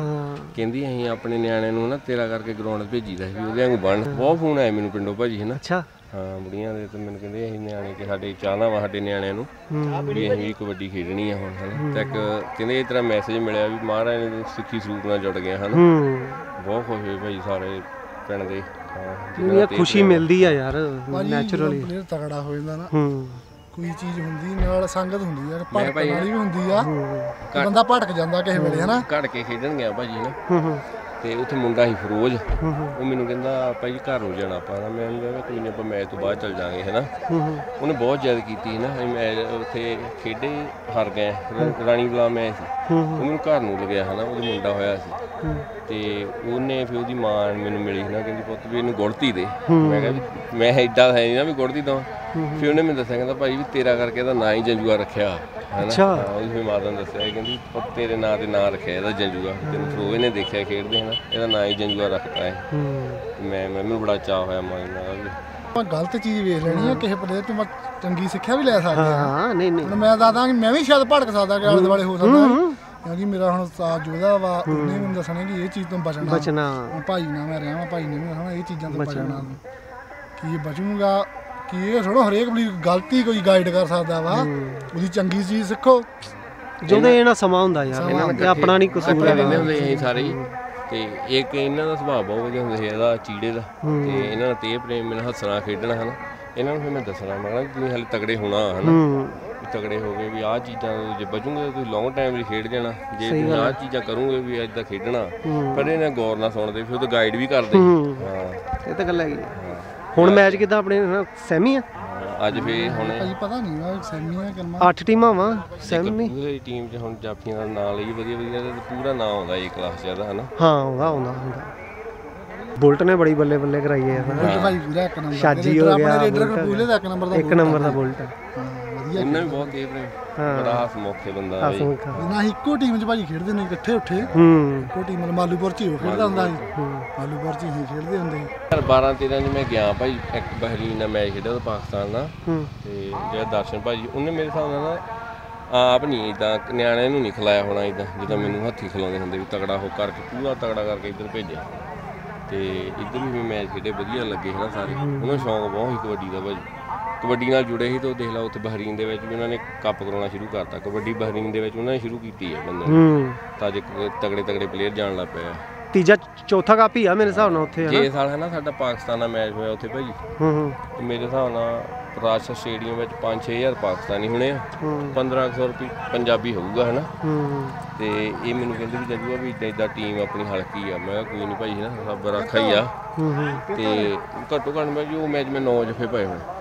ਕਹਿੰਦੀ ਅਸੀਂ ਆਪਣੇ ਨਿਆਣਿਆਂ ਨੂੰ ਨਾ ਤੇਰਾ ਕਰਕੇ ਗਰਾਊਂਡ ਭੇਜੀਦਾ ਸੀ ਵੀ ਉਹਦੇ ਵਾਂਗੂ ਬਣ। ਬਹੁਤ ਫੋਨ ਆਏ ਮੈਨੂੰ ਪਿੰਡੋਂ ਭਾਜੀ ਹਨਾ। ਅੱਛਾ। ਹਾਂ ਬੁੜੀਆਂ ਦੇ ਤੇ ਮੈਨੂੰ ਕਹਿੰਦੇ ਅਸੀਂ ਨਿਆਣੇ ਕਿ ਸਾਡੇ ਚਾਹਨਾ ਵਾ ਸਾਡੇ ਨਿਆਣਿਆਂ ਨੂੰ ਵੀ ਅਸੀਂ ਵੀ ਕਬੱਡੀ ਖੇਡਣੀ ਆ ਹੁਣ ਹਨਾ। ਤੇ ਇੱਕ ਕਹਿੰਦੇ ਇਸ ਤਰ੍ਹਾਂ ਮੈਸੇਜ ਮਿਲਿਆ ਵੀ ਮਹਾਰਾਜ ਨੇ ਸਿੱਖੀ ਸਰੂਪ ਨਾਲ ਜੁੜ ਗਏ ਹਨਾ। ਬਹੁਤ ਖੁਸ਼ ਹੋਏ ਭਾਈ ਸਾਰੇ ਪਿੰਡ ਦੇ। ਹਾਂ ਇਹ ਖੁਸ਼ੀ ਮਿਲਦੀ ਆ ਯਾਰ ਨੈਚੁਰਲੀ ਪਲੇਅਰ ਤਗੜਾ ਹੋ ਜਾਂਦਾ ਨਾ ਹੂੰ। ਕੋਈ ਚੀਜ਼ ਹੁੰਦੀ ਨਾਲ ਸੰਗਤ ਹੁੰਦੀ ਆ ਭਟਕਣ ਵਾਲੀ ਵੀ ਹੁੰਦੀ ਆ। ਬੰਦਾ ਭਟਕ ਜਾਂਦਾ ਕਿਸੇ ਵੇਲੇ ਹਨਾ। ਘੜ ਕੇ ਖੇਡਣ ਗਿਆ ਭਾਜੀ ਨਾ ਹੂੰ ਹੂੰ। ਤੇ ਉੱਥੇ ਮੁੰਡਾ ਸੀ ਫਿਰੋਜ਼। ਉਹ ਮੈਨੂੰ ਕਹਿੰਦਾ ਭਾਈ ਘਰ ਹੋ ਜਾਣਾ ਆਪਾਂ। ਨਾ ਮੈਂ ਕਿਹਾ ਕੋਈ ਨਹੀਂ ਆਪਾਂ ਮੈਚ ਤੋਂ ਬਾਅਦ ਚੱਲ ਜਾਾਂਗੇ ਹੈਨਾ। ਉਹਨੇ ਬਹੁਤ ਜ਼ਿਆਦਾ ਕੀਤੀ ਨਾ ਅਸੀਂ ਮੈਚ ਉੱਥੇ ਖੇਡੇ ਹਾਰ ਗਏ। ਰਾਣੀ ਬਲਾ ਮੈਚ ਸੀ। ਉਹ ਮੈਨੂੰ ਘਰ ਨੂੰ ਲੱਗਿਆ ਹਨਾ ਉਹਦਾ ਮੁੰਡਾ ਹੋਇਆ ਸੀ। ਤੇ ਉਹਨੇ ਫਿਰ ਉਹਦੀ ਮਾਂ ਮੈਨੂੰ ਮਿਲੀ ਨਾ ਕਹਿੰਦੀ ਪੁੱਤ ਵੀ ਇਹਨੂੰ ਗੁੜਤੀ ਦੇ। ਮੈਂ ਕਿਹਾ ਵੀ ਮੈਂ ਐਡਾ ਹੈ ਨਹੀਂ ਨਾ ਵੀ ਗੁੜਤੀ ਦਵਾਂ। ਫਿਰ ਉਹਨੇ ਮੈਨੂੰ ਦੱਸਿਆ ਕਹਿੰਦਾ ਭਾਈ ਵੀ ਤੇਰਾ ਕਰਕੇ ਇਹਦਾ ਨਾਂ ਹੀ ਜੰਜੂਆ ਰੱਖਿਆ। ਹੈਨਾ? ਅੱਛਾ। ਮਾਤਾ ਨੇ ਦੱਸਿਆ ਕਹਿੰਦੀ ਪੁੱਤ ਤੇਰੇ ਨਾਂ ਤੇ ਨਾਂ ਰੱਖਿਆ ਇਹਦਾ ਜੰਜੂਆ। ਤੈਨੂੰ ਫਰੋਵੇ ਨੇ ਦੇਖਿਆ ਖੇਡਦੇ ਹਨਾ? ਇਹਦਾ ਨਾਂ ਹੀ ਜੰਜੂਆ ਰੱਖਤਾ ਹੈ। ਮੈਂ ਮੈਨੂੰ ਬੜਾ ਚਾਹ ਹੋਇਆ ਮਾਂ ਮੈਂ ਕਿਹਾ ਵੀ। ਆਪਾਂ ਗਲਤ ਚੀਜ਼ ਵੇਖ ਲੈਣੀ ਆ ਕਿਸੇ ਪਲੇਅਰ ਤੋਂ ਆਪਾਂ ਚੰਗੀ ਸਿੱਖਿਆ ਵੀ ਲੈ ਸਕਦੇ ਹਾਂ ਨਹੀਂ ਨਹੀਂ। ਮੈਂ ਦੱਸਦਾ ਕਿ ਮੈਂ ਵੀ ਸ਼ਾਇਦ ਭਟਕ ਸਕਦਾ ਕਿ ਆਲੇ ਦੁਆਲੇ ਹੋ ਸਕਦਾ ਕਿਉਂਕਿ ਮੇਰਾ ਹੁਣ ਉਸਤਾਦ ਜੋਦਾ ਵਾ ਉਹਨੇ ਮੈਨੂੰ ਦੱਸਣਾ ਕਿ ਇਹ ਚੀਜ਼ ਤੋਂ ਬਚਣਾ। ਬਚਣਾ। ਭਾਈ ਨਾਲ ਮੈਂ ਰਿਹਾ ਭਾਈ ਨੇ ਦੱਸਣਾ ਇਹ ਚੀਜ਼ਾਂ ਤੋਂ ਬਚਣਾ। ਕਿ ਇਹ ਬਚੂਗਾ ਬਾਕੀ ਇਹ ਥੋੜਾ ਹਰੇਕ ਆਪਣੀ ਗਲਤੀ ਕੋਈ ਗਾਈਡ ਕਰ ਸਕਦਾ ਵਾ। ਉਹਦੀ ਚੰਗੀ ਚੀਜ਼ ਸਿੱਖੋ। ਜਦੋਂ ਇਹਨਾਂ ਸਮਾਂ ਹੁੰਦਾ ਯਾਰ ਇਹ ਆਪਣਾ ਨਹੀਂ ਕਸੂਰ ਹੁੰਦੇ ਸੀ ਅਸੀਂ ਸਾਰੇ ਹੀ। ਤੇ ਇੱਕ ਇਹਨਾਂ ਦਾ ਸੁਭਾਅ ਬਹੁਤ ਵਧੀਆ ਹੁੰਦਾ ਸੀ ਇਹਦਾ ਚੀੜੇ ਦਾ। ਤੇ ਇਹਨਾਂ ਦਾ ਤੇ ਪ੍ਰੇਮ ਮੈਨੂੰ ਹੱਸਣਾ ਖੇਡਣਾ ਹਨਾ। ਇਹਨਾਂ ਨੂੰ ਫਿਰ ਮੈਂ ਦੱਸਣਾ ਮੈਂ ਕਹਿੰਦਾ ਤੁਸੀਂ ਹਲੇ ਤਗੜੇ ਹੋਣਾ ਹਨਾ। ਹੂੰ। ਤਗੜੇ ਹੋ ਗਏ ਵੀ ਆਹ ਚੀਜ਼ਾਂ ਜੇ ਬਚੋਗੇ ਤੁਸੀਂ ਲੌਂਗ ਟਾਈਮ ਲਈ ਖੇਡ ਜਾਣਾ। ਜੇ ਤੁਸੀਂ ਆਹ ਚੀਜ਼ਾਂ ਕਰੋਗੇ ਵੀ ਅੱਜ ਦਾ ਖੇਡਣਾ। ਪਰ ਇਹਨਾਂ ਗੌਰ ਨਾਲ ਸੁਣਦੇ ਫਿਰ ਉਹ ਤਾਂ ਗਾਈਡ ਵੀ ਕਰਦੇ। ਹੂੰ। ਹਾਂ। ਇਹ ਤਾਂ ਗੱਲ ਹੈਗੀ। ਹੁਣ ਮੈਚ ਕਿਦਾਂ ਆਪਣੇ ਸੈਮੀ ਆ? ਅੱਜ ਫੇਰ ਹੁਣ ਭਾਜੀ ਪਤਾ ਨਹੀਂ ਵਾ ਸੈਮੀਆਂ ਕਰਨਾ ਅੱਠ ਟੀਮਾਂ ਵਾ ਸੈਮੀ ਪੂਰੀ ਟੀਮ 'ਚ ਹੁਣ ਜਾਫੀਆਂ ਦਾ ਨਾਂ ਲਈ ਵਧੀਆ ਵਧੀਆ ਤੇ ਪੂਰਾ ਨਾਂ ਆਉਂਦਾ ਏ ਕਲਾਸ ਇਹਦਾ ਹਨਾ? ਹਾਂ ਆਉਂਦਾ ਆਉਂਦਾ ਹੁੰਦਾ ਬੁਲਟ ਨੇ ਬੜੀ ਬੱਲੇ ਬੱਲੇ ਕਰਾਈ ਹੈ ਭਾਈ ਪੂਰਾ ਇੱਕ ਨੰਬਰ ਸ਼ਾਜੀ ਹੋ ਗਿਆ, ਆਪਣੇ ਰੇਡਰ। ਕਪੂਲੇ ਦਾ ਇੱਕ ਨੰਬਰ ਦਾ ਇੱਕ ਨੰਬਰ ਦਾ ਬੁਲਟ। ਹਾਂ, ਵਧੀਆ ਉਹਨਾਂ ਵੀ ਬਹੁਤ ਤੇਜ਼ ਨੇ। ਬੜਾ ਹਸਮੁਖੇ ਬੰਦਾ ਬਈ ਹਸਮੁਖ ਨਾ ਹੀ ਇੱਕੋ ਟੀਮ 'ਚ ਭਾਜੀ ਖੇਡਦੇ ਨੇ ਇਕੱਠੇ ਉੱਠੇ। ਹੂੰ। ਇੱਕੋ ਟੀਮ ਮਾਲੂਪੁਰ 'ਚ ਹੀ ਉਹ ਖੇਡਦਾ ਹੁੰਦਾ ਸੀ। ਮਾਲੂਪੁਰ 'ਚ ਹੀ। ਖੇਡਦੇ ਹੁੰਦੇ ਸੀ। 12 13 ਚ ਮੈਂ ਗਿਆ ਭਾਈ ਇੱਕ ਬਹਿਰੀਨ ਨਾਲ ਮੈਚ ਖੇਡਿਆ ਉਹ ਪਾਕਿਸਤਾਨ ਨਾਲ। ਹੂੰ। ਤੇ ਜਿਹੜਾ ਦਰਸ਼ਨ ਭਾਜੀ ਉਹਨੇ ਮੇਰੇ ਹਿਸਾਬ ਨਾਲ ਨਾ ਆਪ ਨਹੀਂ ਇਦਾਂ ਨਿਆਣਿਆਂ ਨੂੰ ਨਹੀਂ ਖਿਲਾਇਆ ਹੋਣਾ ਇਦਾਂ ਜਿੱਦਾਂ ਮੈਨੂੰ ਹੱਥੀ ਖਿਲਾਉਂਦੇ ਹੁੰਦੇ ਵੀ ਤਗੜਾ ਹੋ ਕਰਕੇ ਪੂਰਾ ਤਗੜਾ ਕਰਕੇ ਇੱਧਰ ਭੇਜਿਆ। ਤੇ ਇੱਧਰ ਵੀ ਮੈਚ ਖੇਡੇ ਵਧੀਆ ਲੱਗੇ ਹਨਾ ਸਾਰੇ। ਉਹਨਾਂ ਨੂੰ ਸ਼ੌਂਕ ਬਹੁਤ ਸੀ ਕਬੱਡੀ ਦਾ ਭਾਜੀ। ਕਬੱਡੀ ਨਾਲ ਜੁੜੇ ਸੀ ਤੇ ਉਹ ਦੇਖ ਲਾ ਉੱਥੇ ਬਹਿਰੀਨ ਦੇ ਵਿੱਚ ਵੀ ਉਹਨਾਂ ਨੇ ਕੱਪ ਕਰਾਉਣਾ ਸ਼ੁਰੂ ਕਰਤਾ। ਕਬੱਡੀ ਬਹਿਰੀਨ ਦੇ ਵਿੱਚ ਉਹਨਾਂ ਨੇ ਸ਼ੁਰੂ ਕੀਤੀ ਹੈ ਬੰਦੇ ਤਾਂ ਅੱਜ ਤਗੜੇ ਤਗੜੇ ਪਲੇਅਰ ਜਾਣ ਲੱਗ ਪਏ ਆ ਤੀਜਾ ਚੌਥਾ ਕੱਪ ਹੀ ਆ ਮੇਰੇ ਹਿਸਾਬ ਨਾਲ ਉੱਥੇ ਜੇ ਸਾਲ ਹੈ ਨਾ ਸਾਡਾ ਪਾਕਿਸਤਾਨ ਨਾਲ ਮੈਚ ਹੋਇਆ ਉੱਥੇ ਭਾਜੀ ਹੂੰ ਹੂੰ। ਮੇਰੇ ਹਿਸਾਬ ਨਾਲ ਰਾਜਸਾ ਸਟੇਡੀਅਮ ਵਿੱਚ 5-6000 ਪਾਕਿਸਤਾਨੀ ਹੋਣੇ ਆ। ਹੂੰ। 1500 ਰੁਪਏ ਪੰਜਾਬੀ ਹੋਊਗਾ ਹਨਾ? ਤੇ ਇਹ ਮੈਨੂੰ ਕਹਿੰਦੇ ਵੀ ਜੱਜੂਆ ਵੀ ਇਦਾਂ ਇਦਾਂ ਟੀਮ ਆਪਣੀ ਹਲਕੀ ਆ। ਮੈਂ ਕੋਈ ਨਹੀਂ ਭਾਈ ਨਾ ਰੱਬ ਰੱਖਾ ਹੀ ਆ। ਤੇ ਘੱਟੋ ਘੱਟ ਮੈਂ ਜੋ ਮੈਚ ਮੈਂ 9 ਜਫੇ ਪਾਏ ਹੋਣੇ।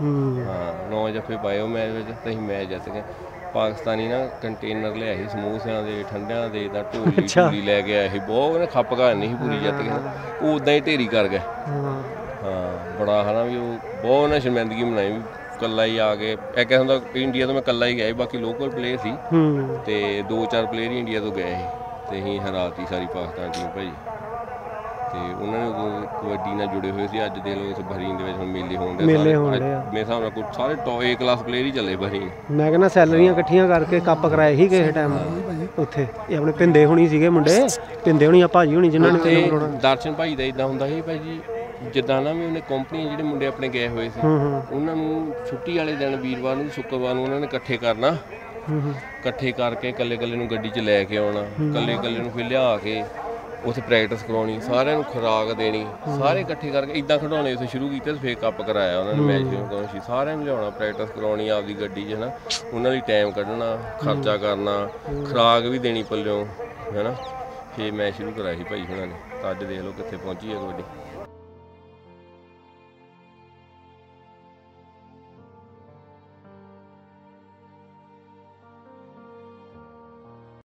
ਹੂੰ। ਹਾਂ 9 ਜਫੇ ਪਾਏ ਉਹ ਮੈਚ ਵਿੱਚ ਤੇ ਅਸੀਂ ਮੈਚ ਜਿੱਤ ਗਏ। ਪਾਕਿਸਤਾਨੀ ਨਾ ਕੰਟੇਨਰ ਲਿਆ ਸੀ ਸਮੋਸਿਆਂ ਦੇ ਠੰਡਿਆਂ ਦੇ ਤਾਂ ਢੋਲੀ ਢੋਲੀ ਲੈ ਕੇ ਸੀ। ਬਹੁਤ ਉਹਨੇ ਖੱਪ ਘਾ ਨਹੀਂ ਸੀ ਪੂਰੀ ਜਿੱਤ ਗਏ ਉਹ ਉਦਾਂ ਹੀ ਢੇਰੀ ਕਰ ਗਿਆ ਹਾਂ। ਹਾਂ ਬੜਾ ਹਨਾ ਵੀ ਉਹ ਬਹੁਤ ਉਹਨੇ ਸ਼ਰਮਿੰਦਗੀ ਮਨਾਈ ਵੀ ਕੱਲਾ ਹੀ ਆ ਕੇ ਇੱਕ ਹੁੰਦਾ ਇੰਡੀਆ ਤੋਂ ਮੈਂ ਕੱਲਾ ਹੀ ਗਿਆ ਸੀ ਬਾਕੀ ਲੋਕਲ ਪਲੇਅਰ ਸੀ। ਹੂੰ। ਤੇ ਦੋ ਚਾਰ ਪਲੇਅਰ ਹੀ ਇੰਡੀਆ ਤੋਂ ਗਏ ਸੀ। ਤੇ ਅਸੀਂ ਹਰਾਤੀ ਸਾਰੀ ਪਾਕਿਸਤਾਨ ਟੀਮ ਭਾਈ। ਤੇ ਉਹਨਾਂ ਨੇ ਉਦੋਂ ਕਬੱਡੀ ਨਾਲ ਜੁੜੇ ਹੋਏ ਸੀ ਅੱਜ ਦੇ ਲੋ ਇਸ ਬਹਰੀਨ ਦੇ ਵਿੱਚ ਹੁਣ ਮੇਲੇ ਹੋਣ ਦੇ ਮੇਲੇ ਹੋਣ ਡਏ ਆ। ਮੇਰੇ ਹਿਸਾਬ ਨਾਲ ਕੋਈ ਸਾਰੇ ਟੌਪ ਏ ਕਲਾਸ ਪਲੇਅਰ ਹੀ ਚੱਲੇ ਬਹਰੀਨ। ਮੈਂ ਕਹਿੰਦਾ ਸੈਲਰੀਆਂ ਇਕੱਠੀਆਂ ਕਰਕੇ ਕੱਪ ਕਰਾਏ ਸੀ ਕਿਸੇ ਟਾਈਮ ਉੱਥੇ। ਇਹ ਆਪਣੇ ਪਿੰਦੇ ਹੁਣੀ ਸੀਗੇ ਮੁੰਡੇ। ਪਿੰਦੇ ਹੁਣੀ ਆ ਭਾਜੀ ਹੁਣੀ ਜਿਨ੍ਹਾਂ ਨੇ ਤੇ ਦਰਸ਼ਨ ਭਾਈ ਦਾ ਇਦਾਂ ਹੁੰਦਾ ਸੀ ਭਾਈ ਜੀ ਜਿੱਦਾਂ ਨਾ ਵੀ ਉਹਨੇ ਕੰਪਨੀ ਜਿਹੜੇ ਮੁੰਡੇ ਆਪਣੇ ਗਏ ਹੋਏ ਸੀ ਹੂੰ ਹੂੰ। ਉਹਨਾਂ ਨੂੰ ਛੁੱਟੀ ਵਾਲੇ ਦਿਨ ਵੀਰਵਾਰ ਨੂੰ ਸ਼ੁੱਕਰਵਾਰ ਨੂੰ ਉਹਨਾਂ ਨੇ ਇਕੱਠੇ ਕਰਨਾ। ਹੂੰ ਹੂੰ। ਇਕੱਠੇ ਕਰਕੇ ਇਕੱਲੇ ਇਕੱਲੇ ਨੂੰ ਗੱਡੀ 'ਚ ਲੈ ਕੇ ਆਉਣਾ ਇਕੱਲੇ ਇਕੱਲੇ ਨੂੰ ਫਿਰ ਲਿਆ ਕੇ ਉੱਥੇ ਪ੍ਰੈਕਟਿਸ ਕਰਾਉਣੀ ਸਾਰਿਆਂ ਨੂੰ ਖੁਰਾਕ ਦੇਣੀ ਸਾਰੇ ਇਕੱਠੇ ਕਰਕੇ ਇਦਾਂ ਖਿਡਾਉਣੇ ਉੱਥੇ ਸ਼ੁਰੂ ਕੀਤੇ ਤੇ ਫੇਰ ਕੱਪ ਕਰਾਇਆ ਉਹਨਾਂ ਨੇ ਮੈਚ ਕਰਾਉਣਾ ਸੀ ਸਾਰਿਆਂ ਨੂੰ ਲਿਆਉਣਾ ਪ੍ਰੈਕਟਿਸ ਕਰਾਉਣੀ ਆਪਦੀ ਗੱਡੀ 'ਚ ਹਨਾ ਉਹਨਾਂ ਲਈ ਟਾਈਮ ਕੱਢਣਾ ਖਰਚਾ ਕਰਨਾ ਖੁਰਾਕ ਵੀ ਦੇਣੀ ਪੱਲਿਓ ਹਨਾ। ਫੇਰ ਮੈਚ ਸ਼ੁਰੂ ਕਰਾਇਆ ਸੀ ਭਾਈ ਹੁਣਾਂ ਨੇ ਤਾਂ ਅੱਜ ਦੇਖ ਲਓ ਕਿੱਥੇ ਪਹੁੰਚੀ ਹੈ ਕਬੱਡੀ।